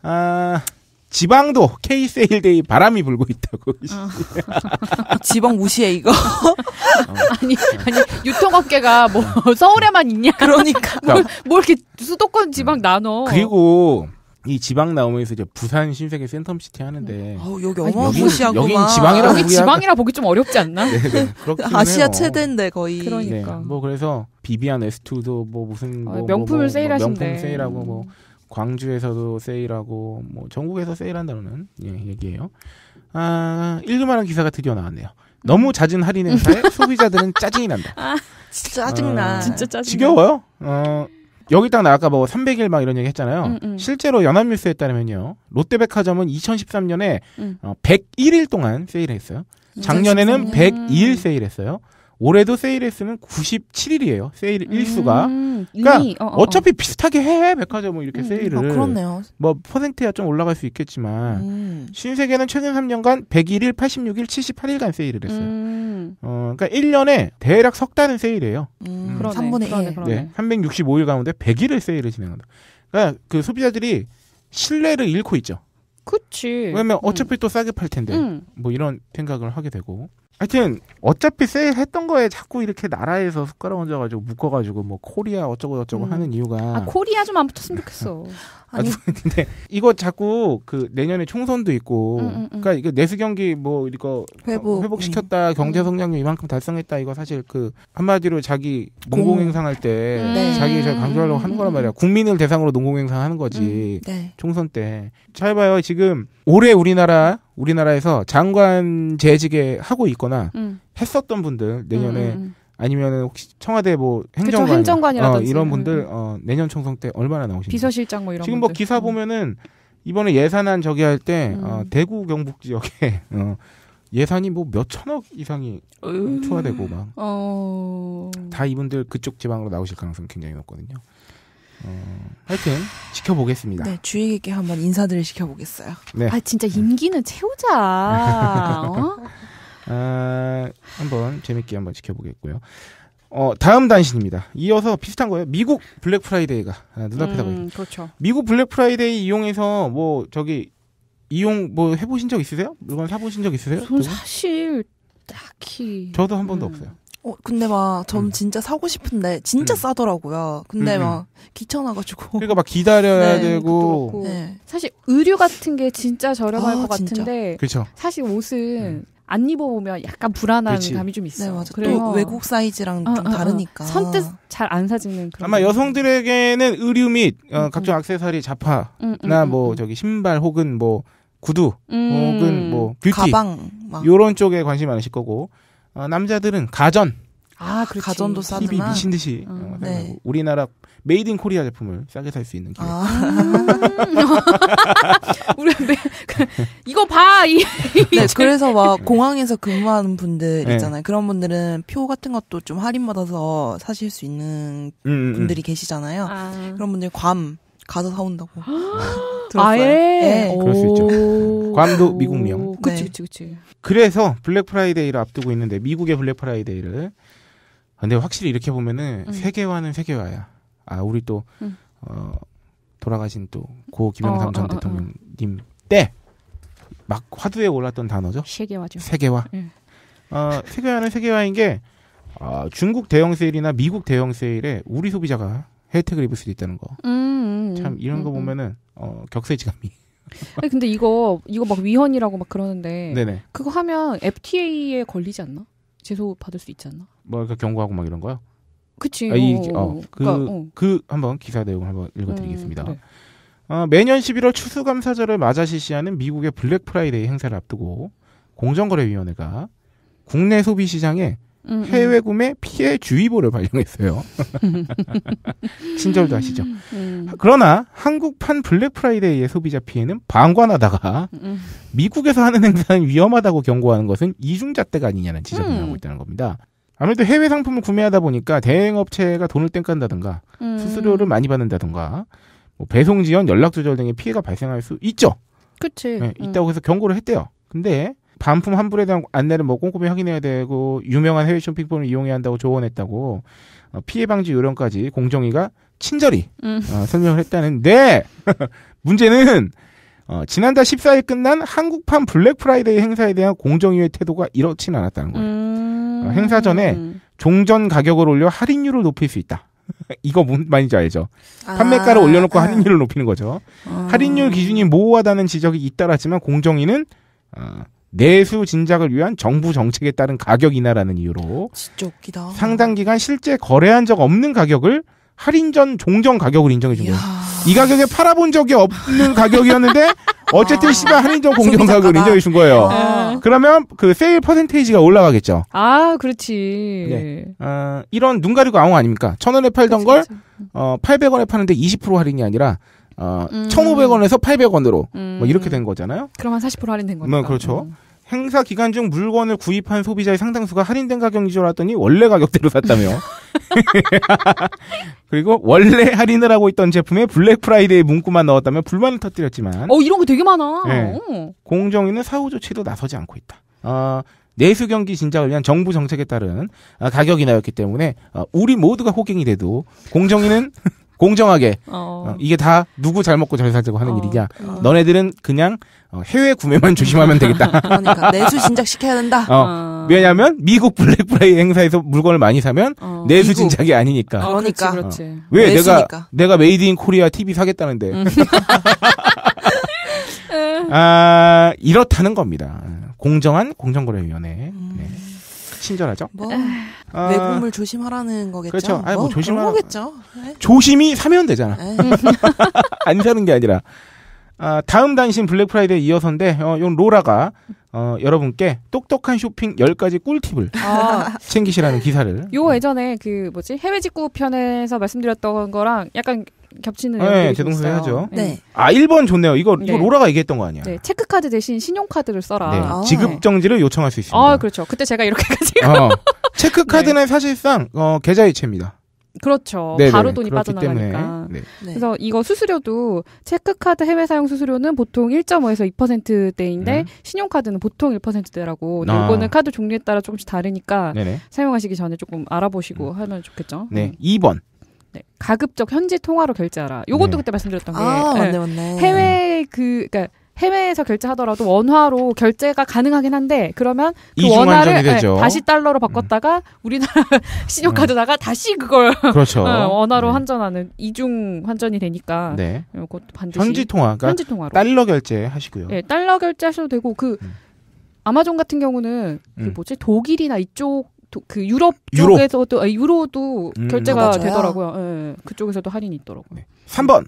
Speaker 1: 아 지방도 K Sale Day 바람이 불고 있다고.
Speaker 2: 어.
Speaker 3: 지방 무시해 이거.
Speaker 2: 아니 아니 유통업계가 뭐 서울에만 있냐?
Speaker 3: 그러니까
Speaker 2: 뭘, 뭘 이렇게 수도권 지방 나눠?
Speaker 1: 그리고 이 지방 나오면서 이제 부산 신세계 센텀시티 하는데
Speaker 3: 어우, 여기
Speaker 2: 아니,
Speaker 3: 어마무시하고만.
Speaker 1: 여긴 지방이라고
Speaker 2: 여기 지방이라 보기 좀 어렵지 않나?
Speaker 1: 네, 네,
Speaker 3: 아시아
Speaker 1: 해요.
Speaker 3: 최대인데 거의.
Speaker 2: 그러니까.
Speaker 1: 네, 뭐 그래서 비비안 S2도 뭐 무슨
Speaker 2: 어,
Speaker 1: 뭐,
Speaker 2: 명품을
Speaker 1: 뭐, 뭐,
Speaker 2: 세일하신대.
Speaker 1: 명품 세일하고 뭐 광주에서도 세일하고 뭐 전국에서 세일한다는 예, 얘기예요. 아 읽을만한 기사가 드디어 나왔네요. 너무 잦은 할인 행사에 소비자들은 짜증이 난다.
Speaker 3: 진짜 짜증나.
Speaker 1: 아,
Speaker 2: 진짜 짜증.
Speaker 1: 지겨워요. 어 여기 딱 나 아까 뭐 300일 막 이런 얘기 했잖아요.
Speaker 2: 음, 음.
Speaker 1: 실제로 연합뉴스에 따르면요. 롯데백화점은 2013년에
Speaker 2: 음.
Speaker 1: 어, 101일 동안 세일했어요. 작년에는
Speaker 3: 2013년.
Speaker 1: 102일 세일했어요. 올해도 세일했으면 97일이에요. 세일 일수가.
Speaker 2: 음,
Speaker 1: 그러니까
Speaker 2: 이미, 어, 어, 어.
Speaker 1: 어 차피 비슷하게 해 백화점은 이렇게
Speaker 2: 음,
Speaker 1: 세일을.
Speaker 3: 아, 그렇네요.
Speaker 1: 뭐 퍼센트야 좀 올라갈 수 있겠지만
Speaker 3: 음.
Speaker 1: 신세계는 최근 3년간 101일, 86일, 78일간 세일을 했어요.
Speaker 2: 음,
Speaker 1: 어, 그러니까 1년에 대략 석 달은 세일이에요.
Speaker 3: 음,
Speaker 2: 그러네,
Speaker 3: 3분의 1.
Speaker 2: 그러네, 그러네.
Speaker 1: 네. 365일 가운데 100일을 세일을 진행한다. 그러니까 그 소비자들이 신뢰를 잃고 있죠.
Speaker 2: 그치.
Speaker 1: 왜냐면
Speaker 2: 음.
Speaker 1: 어차피 또 싸게 팔 텐데.
Speaker 2: 음.
Speaker 1: 뭐 이런 생각을 하게 되고. 하여튼 어차피 세일했던 거에 자꾸 이렇게 나라에서 숟가락 얹어가지고 묶어가지고 뭐 코리아 어쩌고 저쩌고
Speaker 2: 음.
Speaker 1: 하는 이유가
Speaker 2: 아 코리아 좀 안 붙었으면 좋겠어.
Speaker 3: 아니,
Speaker 1: 아, 근데 이거 자꾸 그 내년에 총선도 있고
Speaker 2: 음, 음, 음.
Speaker 1: 그러니까 이거 내수 경기 뭐 이거
Speaker 3: 회복.
Speaker 1: 회복시켰다 경제 성장률 이만큼 달성했다 이거 사실 그 한마디로 자기
Speaker 3: 공.
Speaker 1: 논공행상 할 때
Speaker 2: 네.
Speaker 1: 자기 잘 강조하려고 하는 거란 말이야 국민을 대상으로 농공행상 하는 거지
Speaker 3: 네.
Speaker 1: 총선 때 잘 봐요 지금 올해 우리나라 우리나라에서 장관 재직에 하고 있거나
Speaker 2: 음.
Speaker 1: 했었던 분들 내년에
Speaker 2: 음, 음,
Speaker 1: 아니면 혹시 청와대 뭐 행정관
Speaker 2: 행정관이라든지.
Speaker 1: 어, 이런
Speaker 2: 음,
Speaker 1: 분들
Speaker 2: 음.
Speaker 1: 어, 내년 총선 때 얼마나
Speaker 2: 음.
Speaker 1: 나오십니까?
Speaker 2: 비서실장 뭐 이런.
Speaker 1: 지금 뭐
Speaker 2: 분들.
Speaker 1: 기사
Speaker 2: 음.
Speaker 1: 보면은 이번에 예산안 저기 할때
Speaker 2: 음.
Speaker 1: 어, 대구 경북 지역에 어, 예산이 뭐 몇 천억 이상이 투하되고 막다
Speaker 2: 어.
Speaker 1: 이분들 그쪽 지방으로 나오실 가능성이 굉장히 높거든요. 어, 하여튼 지켜보겠습니다.
Speaker 3: 네, 주의 깊게 한번 인사들을 지켜보겠어요.
Speaker 1: 네.
Speaker 2: 아 진짜 임기는 채우자. 어?
Speaker 1: 아, 한번 재밌게 한번 지켜보겠고요. 어, 다음 단신입니다. 이어서 비슷한 거예요. 미국 Black Friday가 아, 눈앞에 다가있
Speaker 2: 음, 그렇죠.
Speaker 1: 미국 Black Friday 이용해서 뭐 저기 이용 뭐 해보신 적 있으세요? 물건 사보신 적 있으세요? 분?
Speaker 2: 사실 딱히.
Speaker 1: 저도 한 번도
Speaker 2: 음.
Speaker 1: 없어요.
Speaker 3: 어, 근데 막, 전
Speaker 1: 음.
Speaker 3: 진짜 사고 싶은데, 진짜
Speaker 1: 음.
Speaker 3: 싸더라고요. 근데
Speaker 1: 음, 음.
Speaker 3: 막, 귀찮아가지고.
Speaker 1: 그러니까 막 기다려야
Speaker 3: 네,
Speaker 1: 되고.
Speaker 3: 네.
Speaker 2: 사실 의류 같은 게 진짜 저렴할
Speaker 3: 아,
Speaker 2: 것
Speaker 3: 진짜.
Speaker 2: 같은데
Speaker 1: 그렇죠.
Speaker 2: 사실 옷은
Speaker 1: 음.
Speaker 2: 안 입어보면 약간 불안한
Speaker 1: 그치.
Speaker 2: 감이 좀 있어.
Speaker 3: 네, 맞아.
Speaker 2: 그래서
Speaker 3: 또 외국 사이즈랑
Speaker 2: 어,
Speaker 3: 좀
Speaker 2: 어, 어.
Speaker 3: 다르니까.
Speaker 2: 선뜻 잘 안 사지는 그런.
Speaker 1: 아마 여성들에게는 의류 및 어,
Speaker 2: 음,
Speaker 1: 각종 액세서리 자파나 뭐
Speaker 2: 음,
Speaker 1: 저기 신발 혹은 뭐 구두
Speaker 2: 음.
Speaker 1: 혹은 뭐 뷰티
Speaker 3: 가방, 막.
Speaker 1: 요런 쪽에 관심이 많으실 거고 어, 남자들은 가전
Speaker 2: 아 그렇지.
Speaker 3: 가전도 싸-
Speaker 1: TV. 미친 듯이
Speaker 2: 음,
Speaker 1: 어,
Speaker 3: 네.
Speaker 1: 우리나라 Made in Korea 제품을 싸게 살 수 있는 기회.
Speaker 3: 아,
Speaker 2: 우리 네, 그, 이거 봐 이.
Speaker 3: 네, 그래서 막 공항에서 근무하는 분들
Speaker 1: 네.
Speaker 3: 있잖아요. 그런 분들은 표 같은 것도 좀 할인 받아서 사실 수 있는
Speaker 1: 음, 음, 음.
Speaker 3: 분들이 계시잖아요.
Speaker 2: 아.
Speaker 3: 그런 분들 괌 가서 사온다고. 들었어요.
Speaker 2: 아예.
Speaker 3: 네.
Speaker 1: 그럴 수 있죠.
Speaker 2: 오.
Speaker 1: 괌도 미국령.
Speaker 2: 그치
Speaker 3: 네.
Speaker 2: 그치 그치.
Speaker 1: 그래서 블랙 프라이데이를 앞두고 있는데 미국의 블랙 프라이데이를 근데 확실히 이렇게 보면은
Speaker 2: 음.
Speaker 1: 세계화는 세계화야. 아 우리 또
Speaker 2: 음.
Speaker 1: 어, 돌아가신 또 고 김영삼
Speaker 2: 어,
Speaker 1: 전
Speaker 2: 어, 어, 어.
Speaker 1: 대통령님 때 막 화두에 올랐던 단어죠.
Speaker 2: 세계화죠.
Speaker 1: 세계화.
Speaker 2: 음.
Speaker 1: 어, 세계화는 세계화인 게 어, 중국 대형 세일이나 미국 대형 세일에 우리 소비자가 혜택을 입을 수도 있다는 거.
Speaker 2: 음, 음,
Speaker 1: 참 이런 거
Speaker 2: 음, 음.
Speaker 1: 보면은 어, 격세지감이.
Speaker 2: 아니 근데 이거 이거 막 위헌이라고 막 그러는데
Speaker 1: 네네.
Speaker 2: 그거 하면 FTA에 걸리지 않나? 제소 받을 수 있지 않나?
Speaker 1: 뭐 이렇게 경고하고 막 이런 거요.
Speaker 2: 그치.
Speaker 1: 아, 이,
Speaker 2: 어,
Speaker 1: 어,
Speaker 2: 어.
Speaker 1: 그,
Speaker 2: 그러니까, 어.
Speaker 1: 그 한번 기사 내용을 한번 읽어드리겠습니다.
Speaker 2: 음, 네.
Speaker 1: 어, 매년 11월 추수감사절을 맞아 실시하는 미국의 블랙 프라이데이 행사를 앞두고 공정거래위원회가 국내 소비 시장에
Speaker 2: 음, 음.
Speaker 1: 해외 구매 피해 주의보를 발령했어요. 친절도 하시죠.
Speaker 2: 음,
Speaker 1: 그러나 한국판 블랙 프라이데이의 소비자 피해는 방관하다가
Speaker 2: 음.
Speaker 1: 미국에서 하는 행사는 위험하다고 경고하는 것은 이중잣대가 아니냐는
Speaker 2: 음.
Speaker 1: 나오고 있다는 겁니다. 아무래도 해외 상품을 구매하다 보니까 대행업체가 돈을 떼간다든가
Speaker 2: 음.
Speaker 1: 수수료를 많이 받는다든가 뭐 배송 지연, 연락 두절 등의 피해가 발생할 수 있죠.
Speaker 2: 그치.
Speaker 1: 네,
Speaker 2: 음.
Speaker 1: 있다고 해서 경고를 했대요. 근데 반품 환불에 대한 안내를 뭐 꼼꼼히 확인해야 되고 유명한 해외 쇼핑몰을 이용해야 한다고 조언했다고 어, 피해 방지 요령까지 공정위가 친절히
Speaker 2: 음.
Speaker 1: 어, 설명을 했다는데 문제는 어, 지난달 14일 끝난 한국판 블랙 프라이데이 행사에 대한 공정위의 태도가 이렇진 않았다는 거예요.
Speaker 2: 음.
Speaker 1: 어, 행사 전에 종전 가격을 올려 할인율을 높일 수 있다. 이거 뭔 말인지 알죠? 판매가를
Speaker 3: 아,
Speaker 1: 올려놓고
Speaker 3: 아.
Speaker 1: 할인율을 높이는 거죠.
Speaker 3: 아.
Speaker 1: 할인율 기준이 모호하다는 지적이 잇따랐지만 공정위는 어, 내수 진작을 위한 정부 정책에 따른 가격 인하라는 이유로
Speaker 3: 진짜 웃기다.
Speaker 1: 상당 기간 실제 거래한 적 없는 가격을 할인 전 종전 가격을 인정해 준. 거예요. 이 가격에 팔아본 적이 없는 가격이었는데 어쨌든 씨발 할인점 공정 가격을. 인정해 준 거예요.
Speaker 3: 아.
Speaker 1: 그러면 그 세일 퍼센테이지가 올라가겠죠.
Speaker 2: 아, 그렇지.
Speaker 1: 네. 어, 이런 눈 가리고 아웅 아닙니까? 천 원에 팔던 걸 어, 800원에 파는데 20% 할인이 아니라 어,
Speaker 2: 음.
Speaker 1: 1,500원에서 800원으로
Speaker 2: 음.
Speaker 1: 뭐 이렇게 된 거잖아요.
Speaker 2: 그러면 40% 할인된 거니까.
Speaker 1: 뭐 그렇죠.
Speaker 2: 음.
Speaker 1: 행사 기간 중 물건을 구입한 소비자의 상당수가 할인된 가격인 줄 알았더니 원래 가격대로 샀다며. 그리고 원래 할인을 하고 있던 제품에 블랙 프라이데이 문구만 넣었다며 불만을 터뜨렸지만
Speaker 2: 어, 이런 거 되게 많아.
Speaker 1: 네.
Speaker 2: 어.
Speaker 1: 공정위는 사후 조치도 나서지 않고 있다. 어, 내수 경기 진작을 위한 정부 정책에 따른 어, 가격 인하였기 때문에 어, 우리 모두가 호갱이 돼도 공정위는 공정하게
Speaker 2: 어.
Speaker 1: 어, 이게 다 누구 잘 먹고 잘 살자고 하는
Speaker 2: 어.
Speaker 1: 일이냐.
Speaker 3: 어.
Speaker 1: 너네들은 그냥 어, 해외 구매만 조심하면 되겠다.
Speaker 3: 그러니까 내수 진작 시켜야 된다.
Speaker 1: 어,
Speaker 2: 어.
Speaker 1: 왜냐하면 미국 블랙 프라이데이 행사에서 물건을 많이 사면
Speaker 2: 어.
Speaker 1: 내수
Speaker 3: 미국.
Speaker 1: 진작이 아니니까.
Speaker 2: 어,
Speaker 3: 그러니까.
Speaker 2: 그렇지, 그렇지.
Speaker 1: 왜 내가
Speaker 3: 내수니까.
Speaker 1: 내가 Made in Korea TV 사겠다는데.
Speaker 2: 음.
Speaker 1: 아 이렇다는 겁니다. 공정한 공정거래위원회. 네. 친절하죠.
Speaker 3: 뭐
Speaker 1: 아,
Speaker 3: 외국물 조심하라는 거겠죠.
Speaker 1: 그렇죠. 아니, 뭐
Speaker 3: 그런
Speaker 1: 조심하-
Speaker 3: 거겠죠. 네.
Speaker 1: 조심히 사면 되잖아.
Speaker 3: 네.
Speaker 1: 안 사는 게 아니라. 아, 다음 단신 블랙 프라이데이 이어서인데, 어, 요 로라가, 어, 여러분께 똑똑한 쇼핑 10가지 꿀팁을
Speaker 2: 아,
Speaker 1: 챙기시라는 기사를.
Speaker 2: 요 예전에 그 뭐지 해외 직구 편에서 말씀드렸던 거랑 약간 겹치는
Speaker 1: 네,
Speaker 2: 있어요.
Speaker 1: 해야죠.
Speaker 3: 네.
Speaker 1: 아, 1번 좋네요. 이거, 이거
Speaker 2: 네.
Speaker 1: 로라가 얘기했던 거 아니야.
Speaker 2: 네, 체크카드 대신 신용카드를 써라.
Speaker 1: 네,
Speaker 3: 아.
Speaker 1: 지급정지를 요청할 수 있습니다.
Speaker 2: 아, 그렇죠. 그때 제가 이렇게까지
Speaker 1: 어, 체크카드는 사실상, 어, 계좌이체입니다.
Speaker 2: 그렇죠.
Speaker 1: 네네,
Speaker 2: 바로 돈이 빠져나가니까.
Speaker 1: 네.
Speaker 3: 네.
Speaker 2: 그래서 이거 수수료도 체크카드 해외 사용 수수료는 보통 1.5에서 2%대인데
Speaker 1: 음.
Speaker 2: 신용카드는 보통 1%대라고. 근데
Speaker 1: 아.
Speaker 2: 이거는 카드 종류에 따라 조금씩 다르니까
Speaker 1: 네네.
Speaker 2: 사용하시기 전에 조금 알아보시고 하면 좋겠죠.
Speaker 1: 네.
Speaker 2: 음.
Speaker 1: 2번.
Speaker 2: 네. 가급적 현지 통화로 결제하라. 요것도
Speaker 1: 네.
Speaker 2: 그때 말씀드렸던
Speaker 3: 게아
Speaker 2: 네.
Speaker 3: 맞네 맞네.
Speaker 2: 해외 그 그러니까 해외에서 결제하더라도 원화로 결제가 가능하긴 한데 그러면 그 원화를.
Speaker 1: 음.
Speaker 2: 예, 다시 달러로 바꿨다가 우리나라 신용카드다가 다시 그걸
Speaker 1: 그렇죠.
Speaker 2: 어, 원화로
Speaker 1: 네.
Speaker 2: 환전하는 이중 환전이 되니까
Speaker 1: 네.
Speaker 2: 이것도 반드시
Speaker 1: 현지 통화. 그러니까
Speaker 2: 현지 통화로.
Speaker 1: 달러 결제 하시고요.
Speaker 2: 예, 달러 결제하셔도 되고 그
Speaker 1: 음.
Speaker 2: 아마존 같은 경우는 그
Speaker 1: 음.
Speaker 2: 뭐지 독일이나 이쪽 도- 그 유럽
Speaker 1: 유로.
Speaker 2: 쪽에서도 아, 유로도
Speaker 1: 음.
Speaker 2: 결제가
Speaker 3: 아, 맞아요.
Speaker 2: 되더라고요. 예, 그쪽에서도 할인이 있더라고요.
Speaker 1: 네. 3번.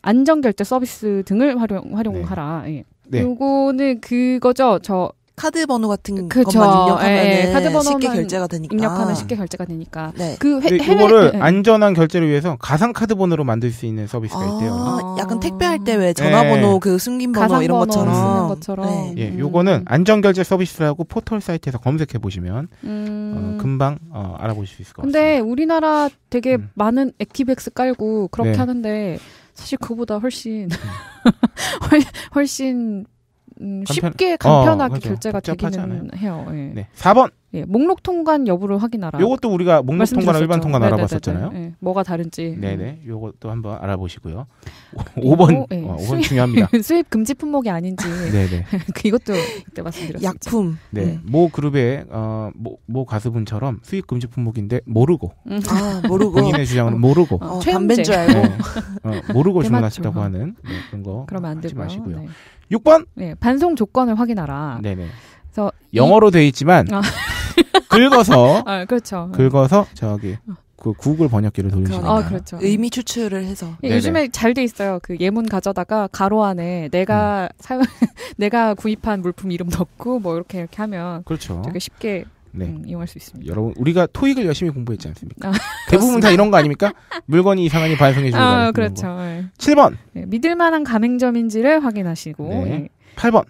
Speaker 2: 안전 결제 서비스 등을 활용 활용하라. 예.
Speaker 1: 네.
Speaker 2: 요거는 그거죠. 저
Speaker 3: 카드 번호 같은
Speaker 2: 그쵸.
Speaker 3: 것만 입력하면
Speaker 2: 예, 예. 카드 번호만
Speaker 3: 쉽게 결제가 되니까.
Speaker 2: 입력하면 쉽게 결제가 되니까.
Speaker 3: 네.
Speaker 2: 그 해,
Speaker 1: 근데
Speaker 2: 해외
Speaker 1: 이거를
Speaker 2: 예, 예.
Speaker 1: 안전한 결제를 위해서 가상 카드 번호로 만들 수 있는 서비스가 있대요.
Speaker 3: 아,
Speaker 2: 아.
Speaker 3: 약간 택배할 때 왜 전화번호 그 숨긴 번호
Speaker 2: 가상
Speaker 3: 이런
Speaker 2: 번호
Speaker 3: 것처럼
Speaker 2: 쓰는 것처럼.
Speaker 3: 네.
Speaker 1: 예,
Speaker 2: 음.
Speaker 1: 요거는 안전 결제 서비스라고 포털 사이트에서 검색해 보시면
Speaker 2: 음.
Speaker 1: 어, 금방 어, 알아보실 수 있을 것
Speaker 2: 근데
Speaker 1: 같습니다.
Speaker 2: 우리나라 되게
Speaker 1: 음.
Speaker 2: 많은 액티백스 깔고 그렇게
Speaker 1: 네.
Speaker 2: 하는데 사실 그보다 훨씬 훨- 훨씬 음,
Speaker 1: 간편-
Speaker 2: 쉽게
Speaker 1: 어,
Speaker 2: 간편하게
Speaker 1: 그죠.
Speaker 2: 결제가
Speaker 1: 복잡하지
Speaker 2: 되기는 해요. 예.
Speaker 1: 네. 4번.
Speaker 2: 예, 목록 통관 여부를 확인하라.
Speaker 1: 요것도 우리가 목록 통과나 일반. 통과
Speaker 2: 네네네네.
Speaker 1: 알아봤었잖아요.
Speaker 2: 예, 뭐가 다른지.
Speaker 1: 네 네. 요것도 한번 알아보시고요. 5번.
Speaker 2: 예.
Speaker 1: 어, 5번 중요합니다.
Speaker 2: 수입 금지 품목이 아닌지
Speaker 1: 네네.
Speaker 2: 그 이것도 그때 말씀드렸었죠.
Speaker 3: 약품.
Speaker 1: 네.
Speaker 3: 음.
Speaker 1: 모 그룹의 어, 모, 모 가수분처럼 수익 금지 품목인데 모르고
Speaker 2: 음.
Speaker 3: 아 모르고
Speaker 1: 본인의 주장은 모르고
Speaker 2: 어,
Speaker 3: 어. 담배인 줄 알고.
Speaker 1: 네. 어, 모르고. 주문하셨다고 하는 네, 그런 거
Speaker 2: 그러면 안
Speaker 1: 하지
Speaker 2: 되고요.
Speaker 1: 마시고요.
Speaker 2: 네.
Speaker 1: 6번.
Speaker 2: 네, 반송 조건을 확인하라.
Speaker 1: 네네.
Speaker 2: 그래서
Speaker 1: 영어로 돼 있지만
Speaker 2: 아.
Speaker 1: 긁어서
Speaker 2: 아, 그렇죠.
Speaker 1: 긁어서 저기 그 구글 번역기를 돌리시면
Speaker 3: 그러니까.
Speaker 2: 아, 그렇죠.
Speaker 3: 의미 추출을 해서
Speaker 2: 예,
Speaker 1: 네네.
Speaker 2: 요즘에 잘 돼 있어요. 그 예문 가져다가 가로 안에 내가
Speaker 1: 음.
Speaker 2: 사용 내가 구입한 물품 이름 넣고 뭐 이렇게 이렇게 하면
Speaker 1: 그렇죠.
Speaker 2: 되게 쉽게
Speaker 1: 네.
Speaker 2: 음, 이용할 수 있습니다.
Speaker 1: 여러분 우리가 토익을 열심히 공부했지 않습니까?
Speaker 2: 아,
Speaker 1: 대부분 다 이런 거 아닙니까? 물건이 이상하니 반송해 주는
Speaker 2: 아,
Speaker 1: 거.
Speaker 2: 그렇죠. 예.
Speaker 1: 7번.
Speaker 2: 네, 믿을 만한 가맹점인지를 확인하시고
Speaker 1: 네.
Speaker 2: 예.
Speaker 1: 8번.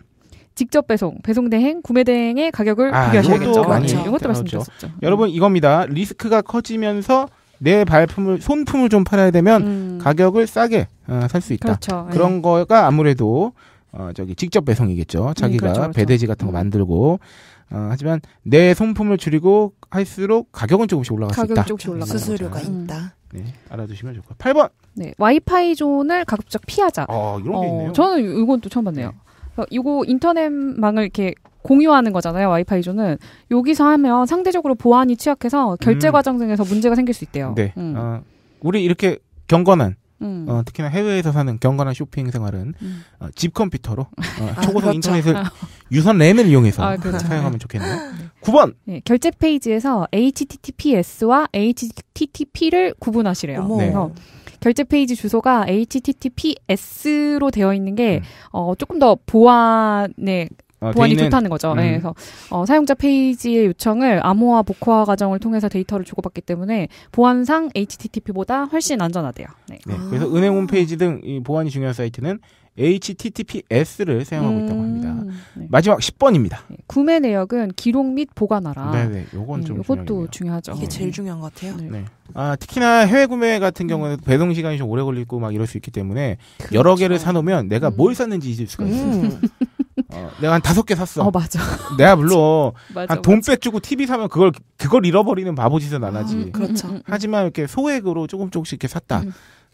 Speaker 2: 직접 배송, 배송 대행, 구매 대행의 가격을
Speaker 1: 아,
Speaker 2: 비교하셔야겠죠.
Speaker 1: 이것도
Speaker 2: 네, 이것도
Speaker 1: 나오죠.
Speaker 2: 말씀드렸었죠.
Speaker 1: 여러분 이겁니다. 리스크가 커지면서 내 발품을 손품을 좀 팔아야 되면
Speaker 2: 음,
Speaker 1: 가격을 싸게 어, 살수 있다.
Speaker 2: 그렇죠. 예.
Speaker 1: 그런 거가 아무래도 어, 저기 직접 배송이겠죠. 자기가
Speaker 2: 그렇죠, 그렇죠.
Speaker 1: 배대지 같은 거
Speaker 2: 음.
Speaker 1: 만들고 어, 하지만 내 손품을 줄이고 할수록 가격은 조금씩 올라갈 수
Speaker 2: 가격이
Speaker 1: 있다.
Speaker 2: 조금씩 올라가는
Speaker 3: 수수료가
Speaker 2: 거죠. 음.
Speaker 3: 있다.
Speaker 1: 네, 알아두시면 좋고. 8번.
Speaker 2: 네, 와이파이 존을 가급적 피하자.
Speaker 1: 어, 이런 게 있네요.
Speaker 2: 저는 이건 또 처음 봤네요. 그래서 이거 인터넷망을 이렇게 공유하는 거잖아요. 와이파이 존은 여기서 하면 상대적으로 보안이 취약해서 결제
Speaker 1: 음.
Speaker 2: 과정 중에서 문제가 생길 수 있대요.
Speaker 1: 네.
Speaker 2: 음.
Speaker 1: 어, 우리 이렇게 경건한
Speaker 2: 음.
Speaker 1: 어, 특히나 해외에서 사는 경건한 쇼핑 생활은
Speaker 2: 음.
Speaker 1: 어, 집 컴퓨터로 어,
Speaker 3: 아,
Speaker 1: 초고속
Speaker 3: 그렇죠.
Speaker 1: 인터넷을
Speaker 2: 아.
Speaker 1: 유선 랜을 이용해서
Speaker 2: 아, 그렇죠.
Speaker 1: 사용하면 좋겠네요. 9번.
Speaker 2: 네, 결제 페이지에서 HTTPS와 HTTP를 구분하시래요.
Speaker 3: 어머.
Speaker 1: 네.
Speaker 2: 그래서 결제 페이지 주소가 https로 되어 있는 게
Speaker 1: 음.
Speaker 2: 어, 조금 더 보안에
Speaker 1: 어,
Speaker 2: 보안이
Speaker 1: 되는-
Speaker 2: 좋다는 거죠.
Speaker 1: 음.
Speaker 2: 네, 그래서 어, 사용자 페이지의 요청을 암호화 복호화 과정을 통해서 데이터를 주고받기 때문에 보안상 HTTP보다 훨씬 안전하대요. 네.
Speaker 1: 네,
Speaker 3: 아.
Speaker 1: 그래서 은행 홈페이지 등 이 보안이 중요한 사이트는 HTTPS를 사용하고 있다고 합니다.
Speaker 2: 음, 네.
Speaker 1: 마지막 10번입니다.
Speaker 2: 네. 구매 내역은 기록 및 보관하라.
Speaker 1: 네네, 요건
Speaker 2: 네,
Speaker 1: 좀
Speaker 2: 이것도
Speaker 1: 중요해요.
Speaker 2: 중요하죠.
Speaker 3: 이게 제일 중요한 것 같아요.
Speaker 2: 네.
Speaker 1: 네. 아, 특히나 해외 구매 같은 경우는 배송 시간이 좀 오래 걸리고 막 이럴 수 있기 때문에 여러 개를 사놓으면 내가
Speaker 2: 음.
Speaker 1: 뭘 샀는지 잊을 수가 있어요.
Speaker 3: 음.
Speaker 1: 어, 내가 한 다섯 개 샀어.
Speaker 2: 어 맞아.
Speaker 1: 내가 물론. 한 돈 빼주고 TV 사면 그걸 그걸 잃어버리는 바보 짓은 안 하지.
Speaker 2: 음,
Speaker 3: 그렇죠.
Speaker 2: 음, 음, 음.
Speaker 1: 하지만 이렇게 소액으로 조금 조금씩 이렇게 샀다.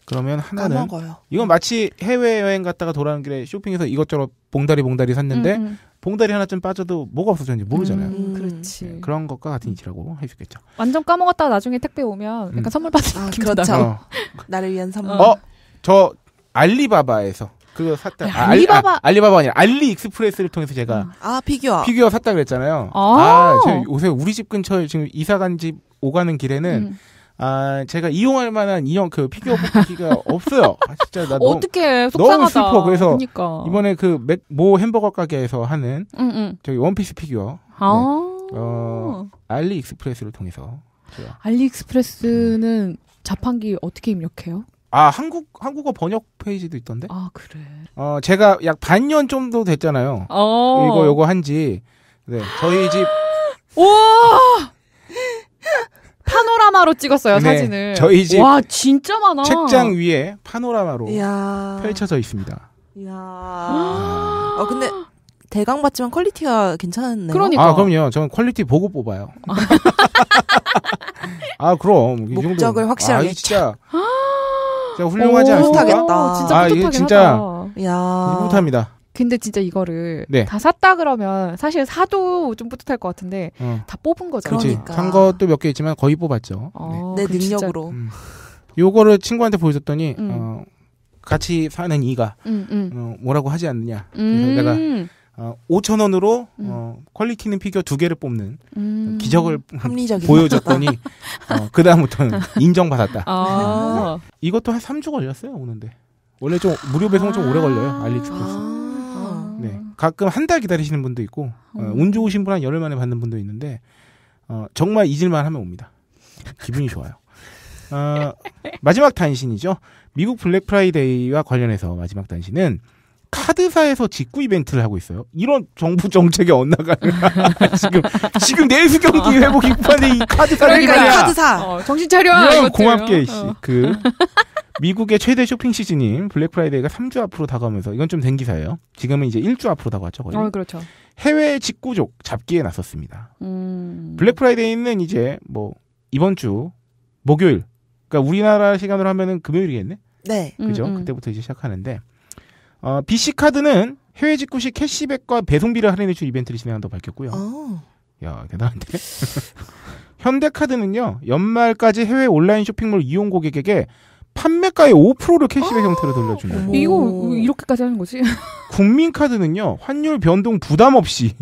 Speaker 2: 음.
Speaker 1: 그러면 하나는
Speaker 3: 까먹어요.
Speaker 1: 이건 마치 해외 여행 갔다가 돌아오는 길에 쇼핑에서 이것저것 봉다리 봉다리 샀는데
Speaker 2: 음, 음.
Speaker 1: 봉다리 하나쯤 빠져도 뭐가 없어졌는지 모르잖아요.
Speaker 2: 음,
Speaker 3: 음.
Speaker 2: 그렇지.
Speaker 1: 네, 그런 것과 같은 이치라고 할 수 있겠죠.
Speaker 2: 완전 까먹었다가 나중에 택배 오면 약간
Speaker 1: 음.
Speaker 2: 선물 받은
Speaker 3: 아, 그렇죠.
Speaker 1: 어,
Speaker 3: 나를 위한 선물.
Speaker 2: 어.
Speaker 1: 어, 저 알리바바에서 그거 샀다.
Speaker 2: 아니,
Speaker 1: 아, 알리-
Speaker 2: 알리바바-
Speaker 1: 아, 알리바바 아니라 알리익스프레스를 통해서 제가
Speaker 2: 음.
Speaker 3: 아 피규어.
Speaker 1: 피규어 샀다 그랬잖아요.
Speaker 2: 아.
Speaker 1: 아, 요새 우리 집 근처에 지금 이사 간 집 오가는 길에는
Speaker 2: 음.
Speaker 1: 아, 제가 이용할 만한 인형 그 피규어 뽑기가 없어요. 아, 진짜 나 너무
Speaker 2: 어떻게 속상하다.
Speaker 1: 너무 슬퍼. 그래서
Speaker 2: 그러니까.
Speaker 1: 이번에 그 모 햄버거 가게에서 하는
Speaker 2: 응, 응.
Speaker 1: 저기 원피스 피규어
Speaker 2: 아.
Speaker 1: 어, 알리익스프레스를 통해서 제가
Speaker 2: 알리익스프레스는 자판기 어떻게 입력해요?
Speaker 1: 아 한국 한국어 번역 페이지도 있던데.
Speaker 2: 아 그래.
Speaker 1: 어 제가 약 반년 정도 됐잖아요.
Speaker 2: 어.
Speaker 1: 이거 요거 한 지 네 저희 집
Speaker 2: 우와! 파노라마로 찍었어요
Speaker 1: 네,
Speaker 2: 사진을.
Speaker 1: 저희 집
Speaker 2: 와 진짜 많아.
Speaker 1: 책장 위에 파노라마로
Speaker 3: 이야.
Speaker 1: 펼쳐져 있습니다.
Speaker 3: 이야. 어 근데 대강 봤지만 퀄리티가 괜찮네요.
Speaker 2: 그러니까.
Speaker 1: 아 그럼요. 저는 퀄리티 보고 뽑아요. 아 그럼 이 정도-
Speaker 3: 목적을 확실하게
Speaker 1: 아, 진짜 진짜 훌륭하지
Speaker 2: 오,
Speaker 1: 않습니까?
Speaker 3: 뿌듯하겠다.
Speaker 2: 진짜
Speaker 1: 아, 이게 진짜-.
Speaker 3: 이야.
Speaker 1: 뿌듯합니다.
Speaker 2: 근데 진짜 이거를
Speaker 1: 네.
Speaker 2: 다 샀다 그러면 사실 사도 좀 뿌듯할 것 같은데
Speaker 1: 어.
Speaker 2: 다 뽑은 거잖아.
Speaker 1: 그렇지.
Speaker 3: 그러니까.
Speaker 1: 산 것도 몇 개 있지만 거의 뽑았죠.
Speaker 2: 어, 내그 진짜-
Speaker 3: 능력으로.
Speaker 1: 음. 요거를 친구한테 보여줬더니
Speaker 2: 음.
Speaker 1: 어, 같이 사는 이가
Speaker 2: 응, 응.
Speaker 1: 어, 뭐라고 하지 않느냐. 그래서
Speaker 2: 음.
Speaker 1: 내가 어, 5천 원으로
Speaker 2: 음.
Speaker 1: 어, 퀄리티 있는 피규어 두 개를 뽑는
Speaker 2: 음.
Speaker 1: 기적을
Speaker 3: 합리적인
Speaker 1: 보여줬더니 어, 그 다음부터는 인정받았다.
Speaker 2: 아.
Speaker 1: 이것도 한 3주 걸렸어요 오는데. 원래 좀 무료 배송 좀 오래 걸려요 알리익스프레스.
Speaker 3: 아.
Speaker 1: 네. 가끔 한 달 기다리시는 분도 있고 어,
Speaker 2: 음.
Speaker 1: 운 좋으신 분 한 열흘 만에 받는 분도 있는데 어, 정말 잊을만 하면 옵니다. 기분이 좋아요. 어, 마지막 단신이죠. 미국 블랙 프라이데이와 관련해서 마지막 단신은 카드사에서 직구 이벤트를 하고 있어요. 이런 정부 정책에 엇나가는 지금 지금 내수 경기 회복이 급한데 이 카드사들이
Speaker 3: 그러니까
Speaker 1: 말이야.
Speaker 3: 카드사.
Speaker 2: 어, 정신 차려.
Speaker 1: 이런. 고맙게 씨.
Speaker 2: 어.
Speaker 1: 그 미국의 최대 쇼핑 시즌인 블랙 프라이데이가 3주 앞으로 다가오면서 이건 좀 된 기사예요. 지금은 이제 1주 앞으로 다가왔죠. 거의.
Speaker 2: 어, 그렇죠.
Speaker 1: 해외 직구족 잡기에 나섰습니다.
Speaker 2: 음.
Speaker 1: 블랙 프라이데이는 이제 뭐 이번 주 목요일. 그러니까 우리나라 시간으로 하면은 금요일이겠네.
Speaker 3: 네.
Speaker 1: 그죠?
Speaker 2: 음, 음.
Speaker 1: 그때부터 이제 시작하는데 어, BC 카드는 해외 직구 시 캐시백과 배송비를 할인해 줄 이벤트를 진행한다고 밝혔고요.
Speaker 3: 어.
Speaker 1: 야, 대단한데. 현대카드는요, 연말까지 해외 온라인 쇼핑몰 이용 고객에게 판매가의 5%를 캐시백 형태로 돌려준다.
Speaker 3: 어머.
Speaker 2: 이거 왜 이렇게까지 하는 거지?
Speaker 1: 국민카드는요, 환율 변동 부담 없이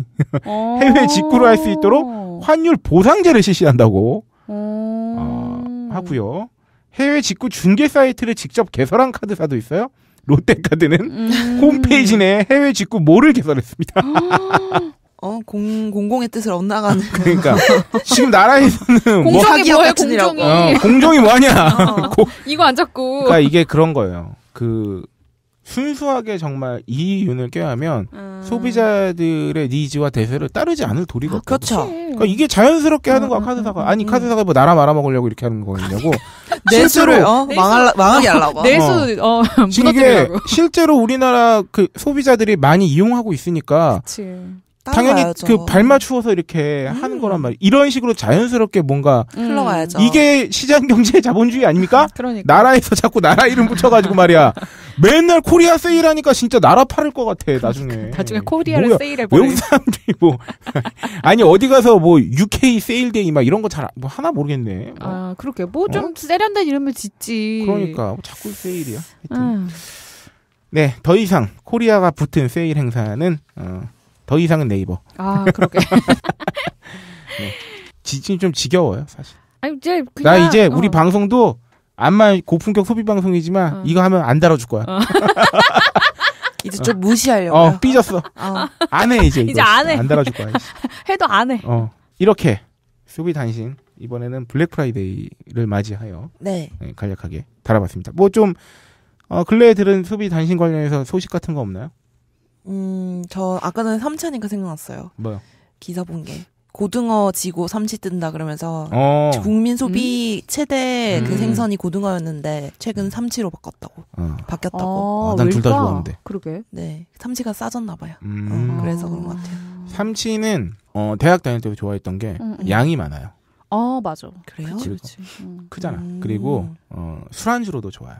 Speaker 2: 어.
Speaker 1: 해외 직구를 할 수 있도록 환율 보상제를 실시한다고
Speaker 2: 어.
Speaker 1: 어, 하고요. 해외 직구 중개 사이트를 직접 개설한 카드사도 있어요. 롯데카드는
Speaker 2: 음.
Speaker 1: 홈페이지 내에 해외 직구 몰을 개설했습니다.
Speaker 3: 어, 공, 공공의 뜻을 엇나가는.
Speaker 1: 그러니까 지금 나라에서는 뭐
Speaker 2: 공정이?
Speaker 3: 같은 일하고.
Speaker 2: 공정이
Speaker 1: 어, 공정이 뭐하냐?
Speaker 2: 어.
Speaker 1: 고-
Speaker 2: 이거 안 잡고.
Speaker 1: 그러니까 이게 그런 거예요. 그 순수하게 정말 이 윤을 꾀하면
Speaker 2: 음.
Speaker 1: 소비자들의 니즈와 대세를 따르지 않을 도리가
Speaker 3: 아. 그렇죠.
Speaker 1: 그러니까 이게 자연스럽게 하는 거야
Speaker 2: 음,
Speaker 1: 카드사가.
Speaker 2: 음,
Speaker 1: 아니
Speaker 3: 음.
Speaker 1: 카드사가 뭐 나라 말아먹으려고 이렇게 하는 거냐고.
Speaker 3: 내수를,
Speaker 1: 실제로
Speaker 3: 어. 망할, 망하게 하려고.
Speaker 2: 내수 어,
Speaker 1: 지금 이게
Speaker 2: 무너뜨리려고.
Speaker 1: 실제로 우리나라 그 소비자들이 많이 이용하고 있으니까
Speaker 2: 그치.
Speaker 1: 당연히. 그 발 맞추어서 이렇게 하는
Speaker 3: 음.
Speaker 1: 거란 말이에요. 이런 식으로 자연스럽게 뭔가
Speaker 3: 흘러가야죠.
Speaker 1: 이게 시장 경제 자본주의 아닙니까?
Speaker 2: 그러니까.
Speaker 1: 나라에서 자꾸 나라 이름 붙여가지고 말이야. 맨날 코리아 세일하니까 진짜 나라 팔을 것 같아 나중에.
Speaker 2: 나중에 코리아를
Speaker 1: 뭐야,
Speaker 2: 세일해 버려.
Speaker 1: 외국 사람들이 뭐 아니 어디 가서 뭐 UK 세일데이 막 이런 거 잘 뭐 하나 모르겠네. 뭐.
Speaker 2: 아, 그렇게. 뭐좀 세련된 이름을 짓지.
Speaker 1: 그러니까 뭐 자꾸 세일이야.
Speaker 2: 음.
Speaker 1: 네, 더 이상 코리아가 붙은 세일 행사는 어, 더 이상은 네이버.
Speaker 2: 아, 그러게.
Speaker 1: 지금 좀 지겨워요 사실.
Speaker 2: 아니, 이제 그냥.
Speaker 1: 나 이제 우리
Speaker 2: 어.
Speaker 1: 방송도 암만 고품격 소비 방송이지만
Speaker 2: 어.
Speaker 1: 이거 하면 안 달아줄 거야.
Speaker 3: 이제 좀 무시하려고요.
Speaker 1: 어, 삐졌어.
Speaker 3: 어.
Speaker 1: 안 해, 이제. 이거.
Speaker 2: 이제 안 해.
Speaker 1: 안 달아줄 거야.
Speaker 2: 해도 안 해.
Speaker 1: 어. 이렇게 소비 단신 이번에는 블랙 프라이데이를 맞이하여
Speaker 3: 네.
Speaker 1: 네, 간략하게 달아봤습니다. 뭐 좀 어, 근래에 들은 소비 단신 관련해서 소식 같은 거 없나요?
Speaker 3: 음, 저 아까 전에 삼치하니까 생각났어요.
Speaker 1: 뭐요?
Speaker 3: 기사 본 게. 고등어 지고 삼치 뜬다 그러면서
Speaker 1: 어.
Speaker 3: 국민 소비 최대 그
Speaker 1: 음.
Speaker 3: 생선이 고등어였는데 최근 삼치로 바꿨다고.
Speaker 1: 어.
Speaker 3: 바뀌었다고.
Speaker 1: 어, 난둘다
Speaker 2: 왜일까?
Speaker 1: 좋아하는데.
Speaker 2: 그러게.
Speaker 3: 네. 삼치가 싸졌나 봐요.
Speaker 1: 음.
Speaker 3: 어, 그래서 그런 것 같아요.
Speaker 1: 삼치는 어, 대학 다닐 때도 좋아했던 게
Speaker 2: 음, 음.
Speaker 1: 양이 많아요.
Speaker 2: 어 맞아.
Speaker 3: 그래요?
Speaker 1: 그치.
Speaker 2: 음.
Speaker 1: 크잖아.
Speaker 3: 음.
Speaker 1: 그리고 어, 술안주로도 좋아요.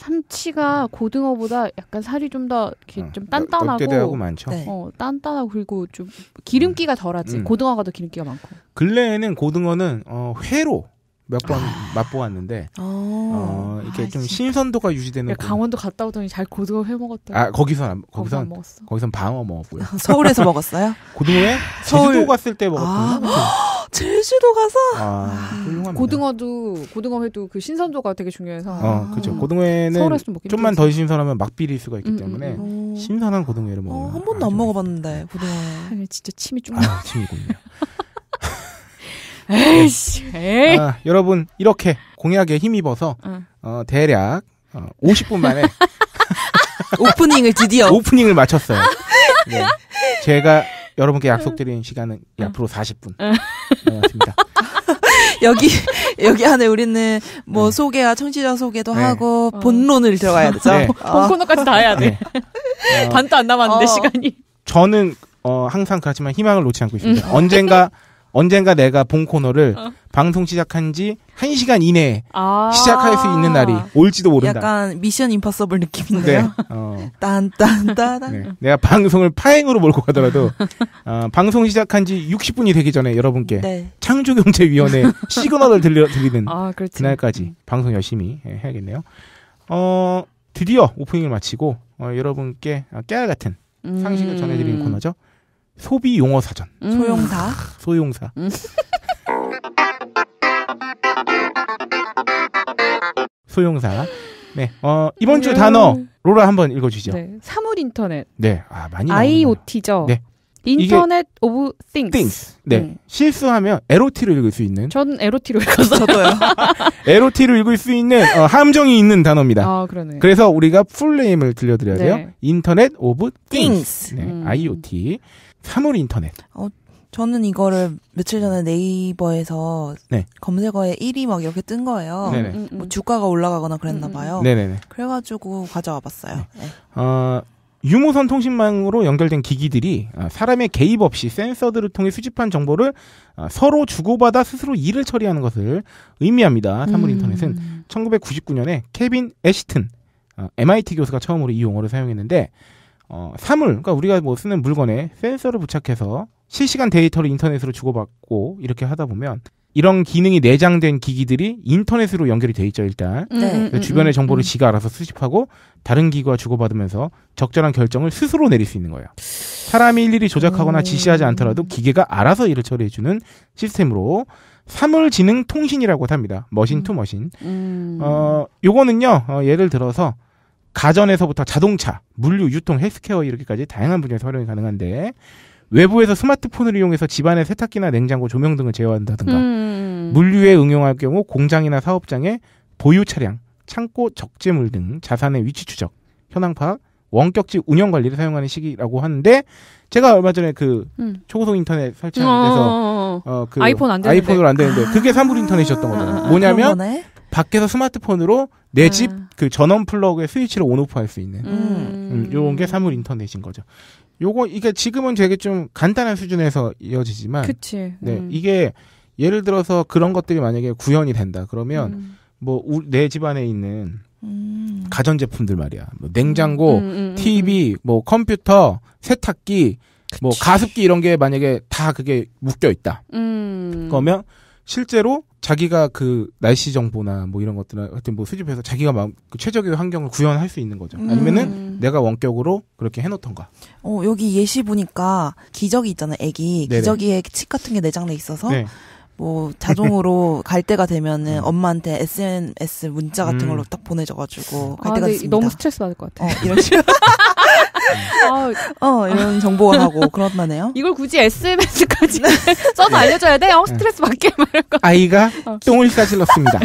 Speaker 2: 삼치가 고등어보다 약간 살이 좀더 이렇게
Speaker 1: 어,
Speaker 2: 좀
Speaker 1: 넉- 넉대대하고
Speaker 2: 단단하고
Speaker 1: 많죠.
Speaker 3: 네.
Speaker 2: 어 단단하고 그리고 좀 기름기가 덜하지.
Speaker 1: 음.
Speaker 2: 고등어가 더 기름기가 많고.
Speaker 1: 근래에는 고등어는 어, 회로 몇번
Speaker 2: 아.
Speaker 1: 맛보았는데
Speaker 3: 어.
Speaker 1: 어, 이렇게
Speaker 3: 아,
Speaker 1: 좀
Speaker 3: 진짜.
Speaker 1: 신선도가 유지되는
Speaker 2: 야, 강원도 갔다 오더니 잘 고등어 회 먹었다.
Speaker 1: 아 거기선 안,
Speaker 2: 거기서 안
Speaker 1: 거기선
Speaker 2: 먹었어.
Speaker 1: 거기선 방어 먹었고요.
Speaker 3: 서울에서 먹었어요?
Speaker 1: 고등어회
Speaker 3: 서울-
Speaker 1: 제주도 갔을 때 먹었거든요.
Speaker 3: 제주도 가서
Speaker 1: 아, 훌륭합니다.
Speaker 2: 고등어도 고등어 회도 그 신선도가 되게 중요해서
Speaker 1: 어, 그죠.
Speaker 2: 음.
Speaker 1: 고등어회는
Speaker 2: 좀
Speaker 1: 좀만. 더 신선하면 막 비릴 수가 있기
Speaker 2: 음,
Speaker 1: 때문에
Speaker 2: 음,
Speaker 3: 어,
Speaker 1: 신선한 고등어회를
Speaker 3: 어,
Speaker 1: 먹으면
Speaker 3: 한 번도 안 먹어봤는데 고등어.
Speaker 2: 아니, 진짜 침이 쭉.
Speaker 1: 아, 침이 고네요.
Speaker 2: 에이씨. 에이.
Speaker 1: 아, 여러분 이렇게 공약에 힘입어서
Speaker 2: 응.
Speaker 1: 어, 대략 어, 50분 만에
Speaker 3: 오프닝을 드디어
Speaker 1: 오프닝을 마쳤어요. 네. 제가 여러분께 약속드린 시간은 이 앞으로 40분 남았습니다.
Speaker 3: 여기 여기 안에 우리는 뭐
Speaker 1: 네.
Speaker 3: 소개와 청취자 소개도
Speaker 1: 네.
Speaker 3: 하고
Speaker 2: 어.
Speaker 3: 본론을 들어가야 되죠.
Speaker 1: 네.
Speaker 3: 아,
Speaker 2: 본 코너까지 다 해야 돼.
Speaker 1: 네. 어,
Speaker 2: 반도 안 남았는데
Speaker 3: 어.
Speaker 2: 시간이.
Speaker 1: 저는 어, 항상 그렇지만 희망을 놓지 않고 있습니다. 언젠가 언젠가 내가 본 코너를
Speaker 2: 어.
Speaker 1: 방송 시작한 지 1시간 이내에
Speaker 2: 아.
Speaker 1: 시작할 수 있는 날이 올지도 모른다.
Speaker 3: 약간 미션 임퍼서블 느낌인데요.
Speaker 1: 네. 어,
Speaker 3: 딴딴따단.
Speaker 1: 네. 내가 방송을 파행으로 몰고 가더라도 어, 방송 시작한 지 60분이 되기 전에 여러분께
Speaker 3: 네.
Speaker 1: 창조경제위원회 시그널을 들려 드리는
Speaker 2: 아, 그렇지.
Speaker 1: 그날까지 방송 열심히 예, 해야겠네요. 어, 드디어 오프닝을 마치고 어, 여러분께 깨알 같은
Speaker 2: 음.
Speaker 1: 상식을 전해드리는 코너죠. 소비 용어 사전
Speaker 2: 음.
Speaker 3: 소용사.
Speaker 1: 소용사.
Speaker 2: 음.
Speaker 1: 소용사. 네, 어, 이번 주
Speaker 2: 음.
Speaker 1: 단어 로라 한번 읽어 주시죠. 네,
Speaker 2: 네. 사물 인터넷.
Speaker 1: 아 많이.
Speaker 2: IoT죠.
Speaker 1: 네.
Speaker 2: Internet of Things.
Speaker 1: things. 네,
Speaker 2: 음.
Speaker 1: 실수하면 에로티를 읽을 수 있는
Speaker 2: 전 에로티로 읽었어.
Speaker 3: 저도요.
Speaker 1: 에로티를 읽을 수 있는 어, 함정이 있는 단어입니다.
Speaker 2: 아, 그러네.
Speaker 1: 그래서 우리가 풀네임을 들려드려야 돼요.
Speaker 2: 네.
Speaker 1: 인터넷 오브 things.
Speaker 3: 띵스.
Speaker 1: 네,
Speaker 2: 음.
Speaker 1: IoT. 사물 인터넷.
Speaker 3: 저는 이거를 며칠 전에 네이버에서
Speaker 1: 네.
Speaker 3: 검색어에 1위 막 이렇게 뜬 거예요.
Speaker 1: 네네.
Speaker 2: 음, 음.
Speaker 3: 뭐 주가가 올라가거나 그랬나
Speaker 2: 음, 음,
Speaker 3: 봐요.
Speaker 1: 네네네.
Speaker 3: 그래가지고 가져와 봤어요. 네.
Speaker 1: 어, 유무선 통신망으로 연결된 기기들이 어, 사람의 개입 없이 센서들을 통해 수집한 정보를 어, 서로 주고받아 스스로 일을 처리하는 것을 의미합니다. 사물
Speaker 2: 음.
Speaker 1: 인터넷은 1999년에 케빈 애시튼 어, MIT 교수가 처음으로 이 용어를 사용했는데 어, 사물, 그러니까 우리가 뭐 쓰는 물건에 센서를 부착해서 실시간 데이터를 인터넷으로 주고받고 이렇게 하다 보면 이런 기능이 내장된 기기들이 인터넷으로 연결이 돼 있죠 일단.
Speaker 2: 음,
Speaker 3: 네.
Speaker 1: 주변의
Speaker 2: 음,
Speaker 1: 정보를
Speaker 2: 음.
Speaker 1: 지가 알아서 수집하고 다른 기구와 주고받으면서 적절한 결정을 스스로 내릴 수 있는 거예요. 사람이 일일이 조작하거나
Speaker 3: 음.
Speaker 1: 지시하지 않더라도 기계가 알아서 일을 처리해주는 시스템으로 사물지능 통신이라고 합니다. machine
Speaker 2: 음.
Speaker 1: to machine.
Speaker 2: 음.
Speaker 1: 어, 요거는요, 어, 예를 들어서 가전에서부터 자동차, 물류, 유통, 헬스케어 이렇게까지 다양한 분야에서 활용이 가능한데 외부에서 스마트폰을 이용해서 집안의 세탁기나 냉장고, 조명 등을 제어한다든가
Speaker 2: 음.
Speaker 1: 물류에 응용할 경우 공장이나 사업장의 보유 차량, 창고 적재물 등 자산의 위치 추적, 현황 파악, 원격지 운영 관리를 사용하는 시기라고 하는데 제가 얼마 전에 그
Speaker 2: 음.
Speaker 1: 초고속 인터넷
Speaker 2: 어,
Speaker 1: 설치하는 데서
Speaker 2: 어, 어, 어.
Speaker 1: 어, 그
Speaker 2: 아이폰 안 되는데.
Speaker 1: 아이폰으로 안 되는데 그게 사물 인터넷이었던
Speaker 2: 아, 아,
Speaker 1: 거잖아요.
Speaker 2: 아,
Speaker 1: 뭐냐면. 밖에서 스마트폰으로 내
Speaker 2: 아.
Speaker 1: 집그 전원 플러그의 스위치를 온오프 할 수 있는
Speaker 2: 음.
Speaker 1: 음, 요런 게 사물 인터넷인 거죠. 요거 이게 지금은 되게 좀 간단한 수준에서 이어지지만
Speaker 2: 그치.
Speaker 1: 네,
Speaker 2: 음.
Speaker 1: 이게 예를 들어서 그런 것들이 만약에 구현이 된다 그러면
Speaker 2: 음.
Speaker 1: 뭐내 집안에 있는
Speaker 3: 음.
Speaker 1: 가전 제품들 말이야. 뭐 냉장고,
Speaker 2: 음, 음, 음,
Speaker 1: TV, 뭐 컴퓨터, 세탁기, 뭐 가습기 이런 게 만약에 다 그게 묶여 있다.
Speaker 2: 음.
Speaker 1: 그러면 실제로 자기가 그 날씨 정보나 뭐 이런 것들을 하여튼 뭐 수집해서 자기가 막그 최적의 환경을 구현할 수 있는 거죠. 아니면은
Speaker 2: 음.
Speaker 1: 내가 원격으로 그렇게 해놓던가.
Speaker 3: 어, 여기 예시 보니까 기저귀 있잖아요, 애기.
Speaker 1: 네네.
Speaker 3: 기저귀에 칩 같은 게 내장돼 있어서
Speaker 1: 네.
Speaker 3: 뭐 자동으로 갈 때가 되면은
Speaker 1: 음.
Speaker 3: 엄마한테 SNS 문자 같은
Speaker 1: 음.
Speaker 3: 걸로 딱 보내줘가지고 갈
Speaker 2: 아,
Speaker 3: 때가
Speaker 2: 근데
Speaker 3: 됐습니다.
Speaker 2: 너무 스트레스 받을 것 같아.
Speaker 3: 어 이런 식으로
Speaker 2: 아,
Speaker 3: 어 이런 정보가 가고 그렇다네요.
Speaker 2: 이걸 굳이 SMS까지 써서 알려줘야 돼? 어, 스트레스 받게 말할 거.
Speaker 1: 아이가
Speaker 2: 어.
Speaker 1: 똥을 싸질렀습니다.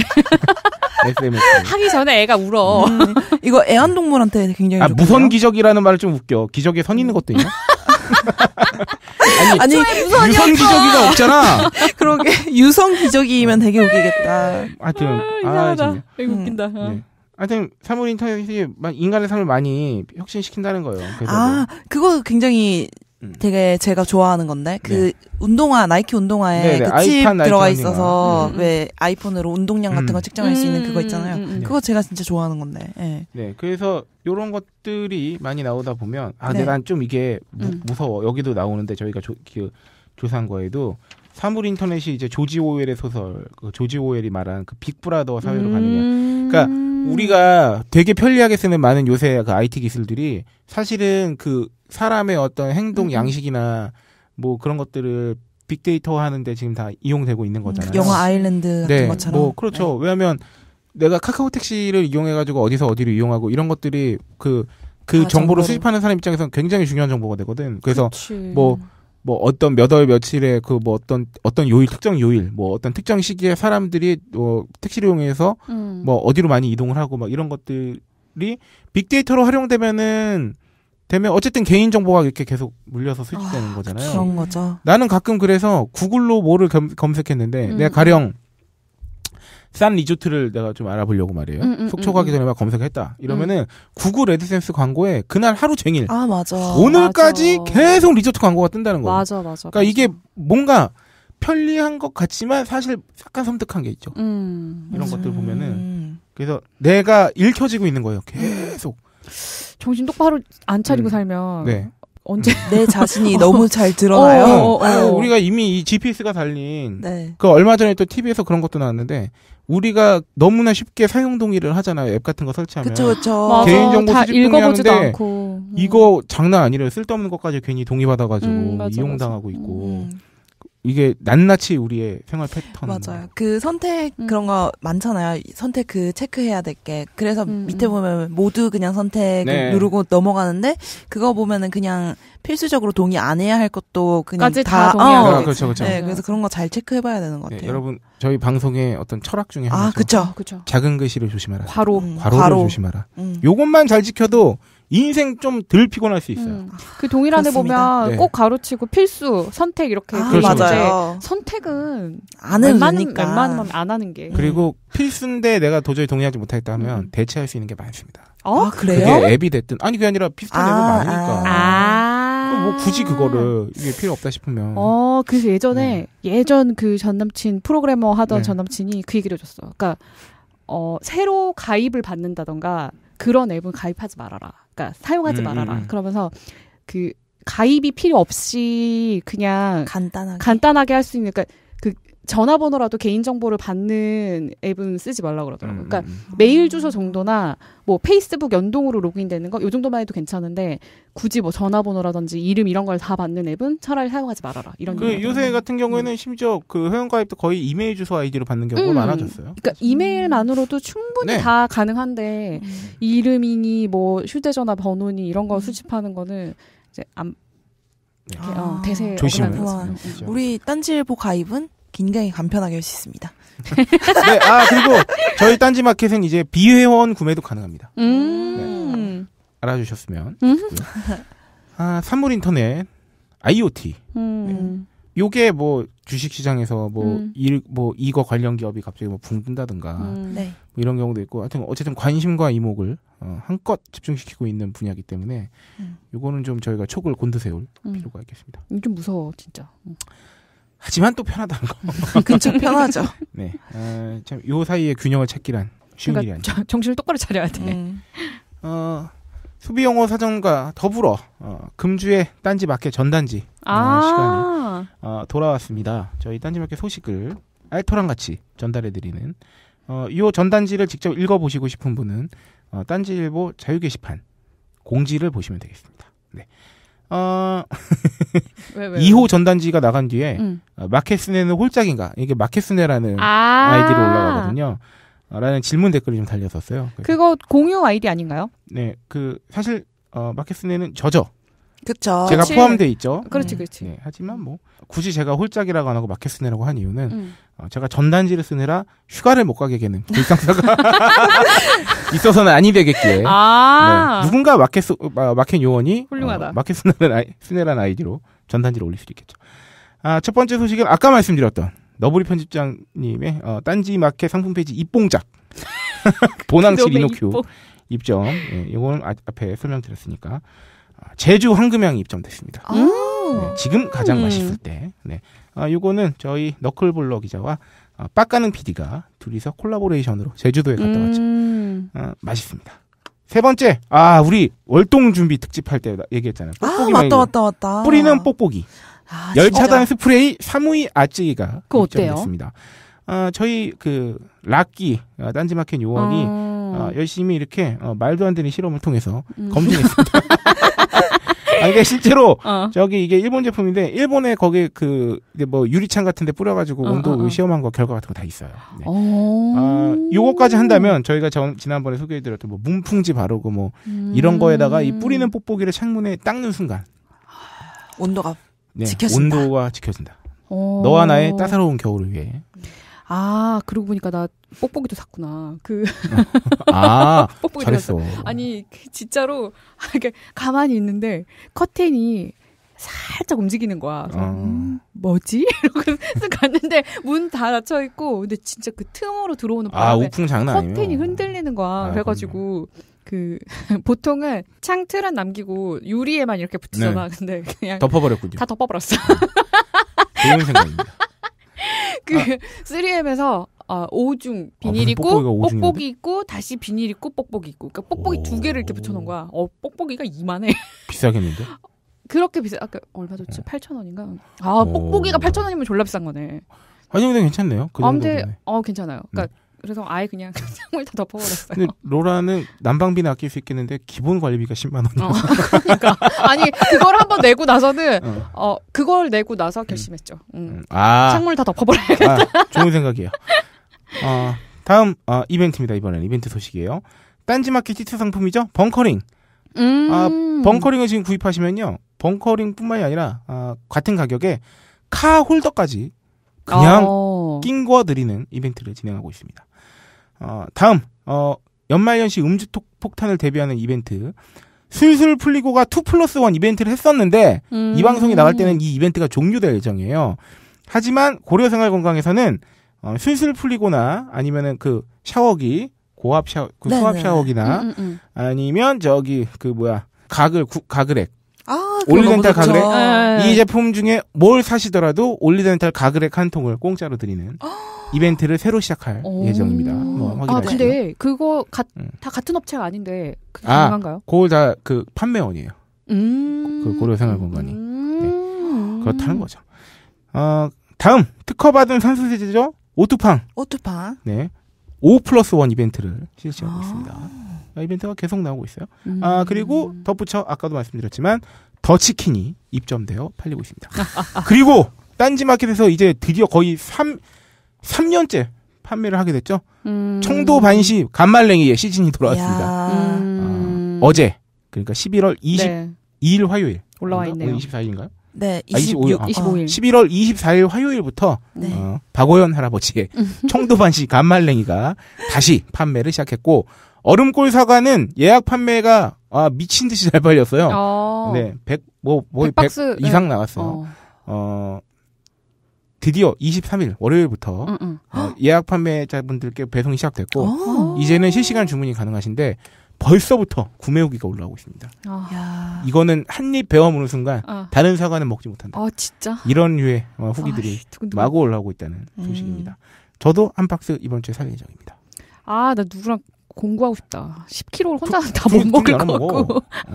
Speaker 1: SMS.
Speaker 2: 하기 전에 애가 울어.
Speaker 3: 음, 이거 애완동물한테 굉장히
Speaker 1: 아. 무선 기적이라는 말을 좀 웃겨. 기적에 선 있는 것도 있나? 아니,
Speaker 3: 아니
Speaker 1: 유선 기적이가 없잖아.
Speaker 3: 그러게 유성 기적이면 되게 웃기겠다.
Speaker 1: 하여튼, 아,
Speaker 2: 이상하다.
Speaker 1: 정말.
Speaker 2: 이거
Speaker 3: 음.
Speaker 2: 웃긴다. 어.
Speaker 1: 네. 하여튼, 사물 인터넷이 막 인간의 삶을 많이 혁신시킨다는 거예요. 그래서
Speaker 3: 아 그거 굉장히
Speaker 1: 음.
Speaker 3: 되게 제가 좋아하는 건데 그
Speaker 1: 네.
Speaker 3: 운동화 나이키 운동화에
Speaker 1: 네네,
Speaker 3: 그칩
Speaker 1: 아이판 나이키
Speaker 3: 들어가. 있어서
Speaker 2: 음, 음.
Speaker 3: 왜 아이폰으로 운동량 같은
Speaker 1: 음.
Speaker 3: 거 측정할 수 있는 그거
Speaker 2: 음,
Speaker 3: 있잖아요.
Speaker 2: 음, 음, 음.
Speaker 3: 그거 제가 진짜 좋아하는 건데. 예.
Speaker 1: 네, 그래서 요런 것들이 많이 나오다 보면 아,
Speaker 3: 네.
Speaker 1: 내가 좀 이게 무,
Speaker 2: 음.
Speaker 1: 무서워. 여기도 나오는데 저희가 조, 그, 조사한 거에도 사물 인터넷이 이제 조지 오웰의 소설, 그 조지 오웰이 말한 그 빅브라더 사회로 가느냐.
Speaker 2: 음.
Speaker 1: 그러니까 우리가 되게 편리하게 쓰는 많은 요새 그 IT 기술들이 사실은 그 사람의 어떤 행동
Speaker 2: 음.
Speaker 1: 양식이나 뭐 그런 것들을 빅데이터 하는데 지금 다 이용되고 있는 거잖아요.
Speaker 3: 영화 아일랜드 같은
Speaker 1: 네,
Speaker 3: 것처럼.
Speaker 1: 뭐 그렇죠. 왜냐하면 내가 카카오 택시를 이용해가지고 어디서 어디로 이용하고 이런 것들이 그그
Speaker 3: 아,
Speaker 1: 정보를
Speaker 3: 정보를.
Speaker 1: 수집하는 사람 입장에서는 굉장히 중요한 정보가 되거든. 그래서
Speaker 2: 그치.
Speaker 1: 뭐, 뭐 어떤 몇 월 며칠에 그 뭐 어떤 어떤 요일 특정 요일 뭐 어떤 특정 시기에 사람들이 뭐 택시를 이용해서
Speaker 2: 음.
Speaker 1: 뭐 어디로 많이 이동을 하고 막 이런 것들이 빅데이터로 활용되면은 되면 어쨌든 개인 정보가 이렇게 계속 물려서 수집되는
Speaker 3: 아,
Speaker 1: 거잖아요.
Speaker 3: 그런 거죠.
Speaker 1: 나는 가끔 그래서 구글로 뭐를 검, 검색했는데
Speaker 2: 음,
Speaker 1: 내가
Speaker 2: 음.
Speaker 1: 가령 싼 리조트를 내가 좀 알아보려고 말이에요.
Speaker 2: 음, 음,
Speaker 1: 속초
Speaker 2: 음,
Speaker 1: 가기
Speaker 2: 음.
Speaker 1: 전에 막 검색했다. 이러면은 구글 애드센스 광고에 그날 하루 종일
Speaker 3: 아 맞아.
Speaker 1: 오늘까지
Speaker 2: 맞아.
Speaker 1: 계속 리조트 광고가 뜬다는 거예요.
Speaker 2: 맞아, 맞아.
Speaker 1: 그러니까
Speaker 2: 맞아.
Speaker 1: 이게 뭔가 편리한 것 같지만 사실 약간 섬뜩한 게 있죠.
Speaker 2: 음.
Speaker 1: 이런 것들 보면은
Speaker 3: 음.
Speaker 1: 그래서 내가 읽혀지고 있는 거예요. 계속.
Speaker 2: 정신 똑바로 안 차리고
Speaker 1: 음.
Speaker 2: 살면
Speaker 1: 네.
Speaker 2: 언제
Speaker 3: 내 자신이 너무 잘 드러나요.
Speaker 2: 어, 어, 어.
Speaker 1: 우리가 이미 이 GPS가 달린
Speaker 3: 네.
Speaker 1: 그 얼마 전에 또 TV에서 그런 것도 나왔는데 우리가 너무나 쉽게 사용 동의를 하잖아요. 앱 같은 거 설치하면.
Speaker 3: 그쵸 그쵸.
Speaker 2: 맞아.
Speaker 1: 개인 정보
Speaker 2: 다
Speaker 1: 수집
Speaker 2: 읽어보지도 않고 음.
Speaker 1: 이거 장난 아니래요. 쓸데없는 것까지 괜히 동의 받아 가지고
Speaker 2: 음, 맞아,
Speaker 1: 이용당하고
Speaker 2: 맞아.
Speaker 1: 있고
Speaker 3: 음,
Speaker 1: 이게 낱낱이 우리의 생활 패턴.
Speaker 3: 맞아요. 그 선택
Speaker 2: 음.
Speaker 3: 그런 거 많잖아요. 선택 그 체크해야 될 게. 그래서
Speaker 2: 음,
Speaker 3: 밑에
Speaker 2: 음.
Speaker 3: 보면 모두 그냥 선택
Speaker 1: 네.
Speaker 3: 누르고 넘어가는데 그거 보면은 그냥 필수적으로 동의 안 해야 할 것도 그냥 다,
Speaker 2: 다 동의하고
Speaker 3: 어,
Speaker 1: 아, 그렇죠, 그렇죠.
Speaker 3: 네, 그래서 그런 거 잘 체크해봐야 되는 것
Speaker 1: 네,
Speaker 3: 같아요.
Speaker 1: 여러분 저희 방송의 어떤 철학 중에 하나죠.
Speaker 3: 아, 그쵸.
Speaker 2: 아, 그죠.
Speaker 1: 작은 글씨를 조심하라.
Speaker 2: 과로.
Speaker 3: 음,
Speaker 1: 과로를
Speaker 3: 과로.
Speaker 1: 조심하라.
Speaker 3: 음.
Speaker 1: 요것만 잘 지켜도 인생 좀 덜 피곤할 수 있어요.
Speaker 2: 음. 그 동일한에. 보면
Speaker 1: 네.
Speaker 2: 꼭 가로치고 필수, 선택 이렇게
Speaker 3: 아,
Speaker 2: 돼
Speaker 1: 그렇죠,
Speaker 3: 맞아요.
Speaker 2: 선택은
Speaker 3: 안
Speaker 2: 웬만하면,
Speaker 3: 해주니까.
Speaker 2: 웬만하면 안 하는 게.
Speaker 1: 그리고 필수인데 내가 도저히 동의하지 못하겠다 하면
Speaker 2: 음.
Speaker 1: 대체할 수 있는 게 많습니다.
Speaker 2: 어?
Speaker 3: 아,
Speaker 1: 그게
Speaker 3: 그래요?
Speaker 1: 앱이 됐든 아니 그게 아니라 비슷한
Speaker 3: 아,
Speaker 1: 앱은 많으니까.
Speaker 2: 아.
Speaker 1: 뭐 굳이 그거를 이게 필요 없다 싶으면
Speaker 2: 어, 그래서 예전에 예전 그 전 남친 프로그래머 하던
Speaker 1: 네.
Speaker 2: 전 남친이 그 얘기를 해줬어. 그러니까 어 새로 가입을 받는다던가 그런 앱은 가입하지 말아라. 그러니까 사용하지
Speaker 1: 음,
Speaker 2: 말아라.
Speaker 1: 음, 음.
Speaker 2: 그러면서 그 가입이 필요 없이 그냥
Speaker 3: 간단하게.
Speaker 2: 간단하게 할 수 있는 그러니까 그 전화번호라도 개인 정보를 받는 앱은 쓰지 말라 그러더라고. 요 그러니까
Speaker 1: 음, 음.
Speaker 2: 메일 주소 정도나 뭐 페이스북 연동으로 로그인되는 거 요 정도만 해도 괜찮은데 굳이 뭐 전화번호라든지 이름 이런 걸 다 받는 앱은 차라리 사용하지 말아라. 이런
Speaker 1: 그 요새. 같은 경우에는 심지어 그 회원 가입도 거의 이메일 주소 아이디로 받는 경우가
Speaker 2: 음.
Speaker 1: 많아졌어요.
Speaker 2: 그러니까 이메일만으로도 충분히
Speaker 1: 네.
Speaker 2: 다 가능한데
Speaker 3: 음.
Speaker 2: 이름이니 뭐 휴대전화 번호니 이런 거
Speaker 3: 음.
Speaker 2: 수집하는 거는 이제 안
Speaker 1: 네.
Speaker 2: 이렇게,
Speaker 3: 아.
Speaker 2: 어, 대세.
Speaker 1: 그렇죠.
Speaker 3: 우리 딴지일보 가입은 굉장히 간편하게 할 수 있습니다.
Speaker 1: 네, 아 그리고 저희 딴지마켓은 이제 비회원 구매도 가능합니다.
Speaker 2: 음.
Speaker 1: 알아주셨으면.
Speaker 2: 음.
Speaker 1: 아 산물 인터넷, IoT.
Speaker 2: 음.
Speaker 1: 요게 뭐 주식 시장에서 뭐
Speaker 2: 음.
Speaker 1: 일 뭐 이거 관련 기업이 갑자기 뭐붕 뜬다든가
Speaker 2: 음.
Speaker 3: 네.
Speaker 1: 뭐 이런 경우도 있고 하여튼 어쨌든 관심과 이목을 어, 한껏 집중시키고 있는 분야이기 때문에
Speaker 3: 음.
Speaker 1: 요거는 좀 저희가 촉을 곤두세울
Speaker 2: 음.
Speaker 1: 필요가 있겠습니다.
Speaker 2: 좀 무서워 진짜. 음.
Speaker 1: 하지만 또 편하다는 거.
Speaker 3: 그쵸, 편하죠.
Speaker 1: 네. 아, 참요 사이에 균형을 찾기란 쉬운 일이
Speaker 2: 그러니까
Speaker 1: 아니죠.
Speaker 2: 저- 정신을 똑바로 차려야 돼.
Speaker 3: 음.
Speaker 1: 어, 소비용어 사전과 더불어 어, 금주의 딴지 마켓 전단지 아,
Speaker 2: 아.
Speaker 1: 어, 돌아왔습니다. 저희 딴지 마켓 소식을 알토랑 같이 전달해 드리는 어, 이 전단지를 직접 읽어보시고 싶은 분은 어, 딴지일보 자유 게시판 공지를 보시면 되겠습니다. 네. 어,
Speaker 2: 왜, 왜,
Speaker 1: 2호 전단지가 나간 뒤에
Speaker 2: 응.
Speaker 1: 어, 마켓스네는 홀짝인가? 이게 마켓스네라는
Speaker 2: 아.
Speaker 1: 아이디로 올라가거든요. 어, 라는 질문 댓글이 좀 달렸었어요.
Speaker 2: 그거 공유 아이디 아닌가요?
Speaker 1: 네, 그 사실 어, 마켓스네는 저죠.
Speaker 3: 그쵸.
Speaker 1: 제가. 포함돼 있죠.
Speaker 2: 그렇지,
Speaker 3: 음.
Speaker 2: 그렇지.
Speaker 1: 네, 하지만 뭐 굳이 제가 홀짝이라고 안 하고 마켓 스네라고 한 이유는
Speaker 2: 응.
Speaker 1: 어, 제가 전단지를 쓰느라 휴가를 못 가게 되는 불상사가 있어서는 아니 되겠기에
Speaker 2: 아.
Speaker 1: 네, 누군가 마켓 소- 마- 마켓 요원이
Speaker 2: 훌륭하다.
Speaker 1: 어, 마켓 스네라는 아이, 스네라는 아이디로 전단지를 올릴 수도 있겠죠. 아, 첫 번째 소식은 아까 말씀드렸던 너부리 편집장님의 어, 딴지 마켓 상품 페이지 입봉작 보낭치 리노큐
Speaker 2: 이뻐.
Speaker 1: 입점. 예, 이건 아- 앞에 설명드렸으니까 아, 제주 황금향이 입점됐습니다.
Speaker 3: 아.
Speaker 1: 네, 지금 가장
Speaker 2: 음.
Speaker 1: 맛있을 때. 네. 아, 요거는 저희 너클볼러 기자와 아, 빡가는 PD가 둘이서 콜라보레이션으로 제주도에 갔다 왔죠.
Speaker 2: 음.
Speaker 1: 아, 맛있습니다. 세 번째, 아 우리 월동 준비 특집 할 때 얘기했잖아요.
Speaker 3: 아,
Speaker 1: 뽁뽁이
Speaker 3: 맞다, 맞다, 맞다.
Speaker 1: 뿌리는 뽁뽁이,
Speaker 3: 아,
Speaker 1: 열
Speaker 3: 진짜.
Speaker 1: 차단 스프레이 사무이 아찌기가? 입점됐습니다. 아, 저희 그 락기 아, 딴지마켓 요원이
Speaker 2: 어.
Speaker 1: 아, 열심히 이렇게 어, 말도 안 되는 실험을 통해서
Speaker 2: 음.
Speaker 1: 검증했습니다. 아, 이게 실제로
Speaker 2: 어.
Speaker 1: 저기 이게 일본 제품인데 일본에 거기 그 이제 뭐 유리창 같은데 뿌려가지고
Speaker 2: 어,
Speaker 1: 온도
Speaker 2: 어, 어.
Speaker 1: 시험한 거 결과 같은 거 다 있어요. 네.
Speaker 2: 어.
Speaker 1: 아, 요거까지 한다면 저희가 전, 지난번에 소개해드렸던 뭐 문풍지 바르고 뭐
Speaker 2: 음.
Speaker 1: 이런 거에다가 이 뿌리는 뽁뽁이를 창문에 닦는 순간
Speaker 3: 온도가
Speaker 1: 네,
Speaker 3: 지켜진다.
Speaker 1: 온도가 지켜진다.
Speaker 2: 어.
Speaker 1: 너와 나의 따사로운 겨울을 위해.
Speaker 2: 아, 그러고 보니까 나 뽁뽁이도 샀구나. 그
Speaker 1: 아
Speaker 2: 뽁뽁이
Speaker 1: 잘했어.
Speaker 2: 아니 그 진짜로 이렇게 가만히 있는데 커튼이 살짝 움직이는 거야. 그래서
Speaker 1: 어.
Speaker 2: 뭐지? 이러고 쓱 갔는데 문 다 닫혀 있고 근데 진짜 그 틈으로 들어오는
Speaker 1: 아
Speaker 2: 바람에
Speaker 1: 우풍 장난 아니에요.
Speaker 2: 커튼이 흔들리는 거야.
Speaker 1: 아,
Speaker 2: 그래가지고 그 보통은 창틀은 남기고 유리에만 이렇게 붙이잖아. 근데 그냥
Speaker 1: 덮어버렸군요.
Speaker 2: 다 덮어버렸어.
Speaker 1: 좋은 생각입니다.
Speaker 2: 그 3M에서 어, 오중 비닐
Speaker 1: 아,
Speaker 2: 있고?
Speaker 1: 뽁뽁이
Speaker 2: 있고 다시 비닐 있고 뽁뽁이 있고 그러니까 뽁뽁이
Speaker 1: 오.
Speaker 2: 두 개를 이렇게 붙여놓은 거야. 어 뽁뽁이가 이만해.
Speaker 1: 비싸겠는데?
Speaker 2: 그렇게 비싸. 아까 얼마 줬지? 8천 원인가? 아
Speaker 1: 오.
Speaker 2: 뽁뽁이가 8천 원이면 졸라 비싼 거네.
Speaker 1: 아니 근데 괜찮네요. 그
Speaker 2: 아,
Speaker 1: 정도.
Speaker 2: 근데 어 괜찮아요. 그러니까 그래서 아예 그냥 창을 다 덮어버렸어요.
Speaker 1: 근데 로라는 난방비는 아낄 수 있겠는데 기본 관리비가 10만 원.
Speaker 2: 어, 그러니까 아니 그걸 한번 내고 나서는
Speaker 1: 어.
Speaker 2: 어 그걸 내고 나서 결심했죠. 음.
Speaker 1: 음, 아,
Speaker 2: 창문을 다 덮어버려.
Speaker 1: 아, 좋은 생각이에요. 어, 다음 어, 이벤트입니다. 이번엔 이벤트 소식이에요. 딴지마켓 히트 상품이죠. 벙커링.
Speaker 2: 음.
Speaker 1: 아, 벙커링을 지금 구입하시면요. 벙커링뿐만이 아니라 아, 같은 가격에 카 홀더까지 그냥
Speaker 2: 어.
Speaker 1: 낀거 드리는 이벤트를 진행하고 있습니다. 어, 다음 어, 연말연시 음주 톡- 폭탄을 대비하는 이벤트 술술 풀리고가 2 플러스 1 이벤트를 했었는데
Speaker 2: 음.
Speaker 1: 이 방송이 나갈 때는 이 이벤트가 종료될 예정이에요. 하지만 고려생활건강에서는 어, 술술 풀리거나 아니면은 그 샤워기 고압 샤워 그
Speaker 3: 네네.
Speaker 1: 수압 샤워기나
Speaker 2: 음, 음, 음.
Speaker 1: 아니면 저기 그 뭐야 가글 구, 가글액
Speaker 3: 아,
Speaker 1: 올리덴탈. 가글에?
Speaker 2: 네.
Speaker 1: 이 제품 중에 뭘 사시더라도 올리덴탈 가글액 한 통을 공짜로 드리는 이벤트를 새로 시작할
Speaker 2: 오.
Speaker 1: 예정입니다.
Speaker 2: 뭐아
Speaker 1: 확인하시죠.
Speaker 2: 근데 그거 가,
Speaker 1: 음.
Speaker 2: 다 같은 업체가 아닌데 그게
Speaker 1: 아.
Speaker 2: 가능한가요?
Speaker 1: 그걸 다 그 판매원이에요.
Speaker 2: 음.
Speaker 1: 그 고려생활건강이.
Speaker 2: 음.
Speaker 1: 그렇다는 거죠. 어, 다음 특허받은 산소세제죠. 오뚜팡.
Speaker 3: 오뚜팡.
Speaker 1: 네. 5 플러스 1 이벤트를 실시하고
Speaker 3: 아.
Speaker 1: 있습니다. 아, 이벤트가 계속 나오고 있어요.
Speaker 2: 음.
Speaker 1: 아, 그리고 덧붙여 아까도 말씀드렸지만 더 치킨이 입점되어 팔리고 있습니다. 그리고 딴지마켓에서 이제 드디어 거의 3 3년째 판매를 하게 됐죠.
Speaker 2: 음.
Speaker 1: 청도 반시 간말랭이의 시즌이 돌아왔습니다.
Speaker 3: 야.
Speaker 2: 음.
Speaker 1: 어, 어제 그러니까 11월 22일
Speaker 2: 네,
Speaker 1: 화요일
Speaker 2: 올라와 있네요.
Speaker 1: 24일인가요?
Speaker 3: 네,
Speaker 1: 아, 25일.
Speaker 3: 26.
Speaker 1: 아,
Speaker 2: 25일.
Speaker 1: 11월 24일 화요일부터
Speaker 3: 네.
Speaker 1: 어, 박오연 할아버지의 청도반시 간말랭이가 다시 판매를 시작했고 얼음골 사과는 예약 판매가 아, 미친 듯이 잘 팔렸어요.
Speaker 2: 어.
Speaker 1: 네, 100, 뭐, 뭐, 100
Speaker 2: 백박스,
Speaker 1: 이상
Speaker 2: 네.
Speaker 1: 나왔어요.
Speaker 2: 어.
Speaker 1: 어, 드디어 23일 월요일부터. 어, 예약 판매자분들께 배송이 시작됐고
Speaker 3: 어.
Speaker 1: 이제는 실시간 주문이 가능하신데 벌써부터 구매 후기가 올라오고 있습니다.
Speaker 2: 아.
Speaker 3: 야.
Speaker 1: 이거는 한 입 베어 무는 순간
Speaker 2: 아.
Speaker 1: 다른 사과는 먹지 못한다.
Speaker 2: 아, 진짜?
Speaker 1: 이런 류의 어, 후기들이
Speaker 2: 아이씨, 두근두근.
Speaker 1: 마구 올라오고 있다는
Speaker 3: 음.
Speaker 1: 소식입니다. 저도 한 박스 이번 주에 살 예정입니다.
Speaker 2: 아, 나 누구랑 공부하고 싶다. 10kg를 혼자 다 못 먹을 것. 같고.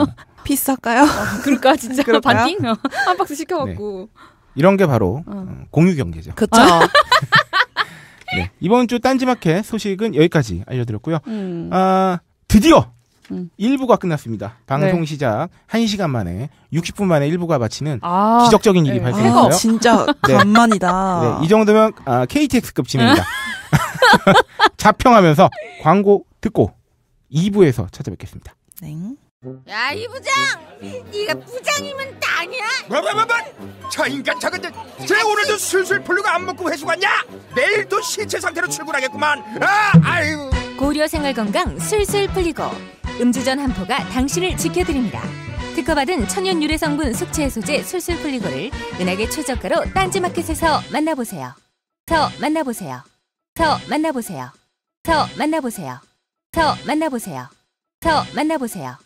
Speaker 1: 어.
Speaker 3: 비쌀까요?
Speaker 2: 그럴까, 진짜?
Speaker 3: 그럴까요?
Speaker 2: 반띵? 어, 한 박스 시켜갖고.
Speaker 1: 이런 게 바로
Speaker 2: 어.
Speaker 1: 어, 공유 경제죠.
Speaker 3: 그쵸.
Speaker 1: 네. 이번 주 딴지마켓 소식은 여기까지 알려드렸고요.
Speaker 2: 음.
Speaker 1: 아, 드디어
Speaker 2: 음.
Speaker 1: 1부가 끝났습니다. 방송
Speaker 2: 네.
Speaker 1: 시작 1시간 만에 60분 만에 1부가 마치는
Speaker 2: 아,
Speaker 1: 기적적인 일이
Speaker 2: 네.
Speaker 1: 발생했어요.
Speaker 3: 아, 진짜
Speaker 1: 네.
Speaker 3: 간만이다.
Speaker 1: 네, 이 정도면 아, KTX급 진행입니다. 자평하면서 광고 듣고 2부에서 찾아뵙겠습니다.
Speaker 3: 네.
Speaker 6: 야, 이 부장! 네가 부장이면 땅이야?
Speaker 7: 뭐뭐뭐뭐 저 인간 저건 쟤 오늘도 술술 풀리고 안 먹고 회수 갔냐 내일도 신체 상태로 출근하겠구만 아 아유
Speaker 6: 고려 생활 건강 술술 풀리고 음주전 한포가 당신을 지켜드립니다. 특허받은 천연 유래 성분 숙취 해소제 술술 풀리고를 은하계 최저가로 딴지마켓에서 만나보세요. 서 만나보세요. 서 만나보세요. 서 만나보세요. 서 만나보세요. 서 만나보세요.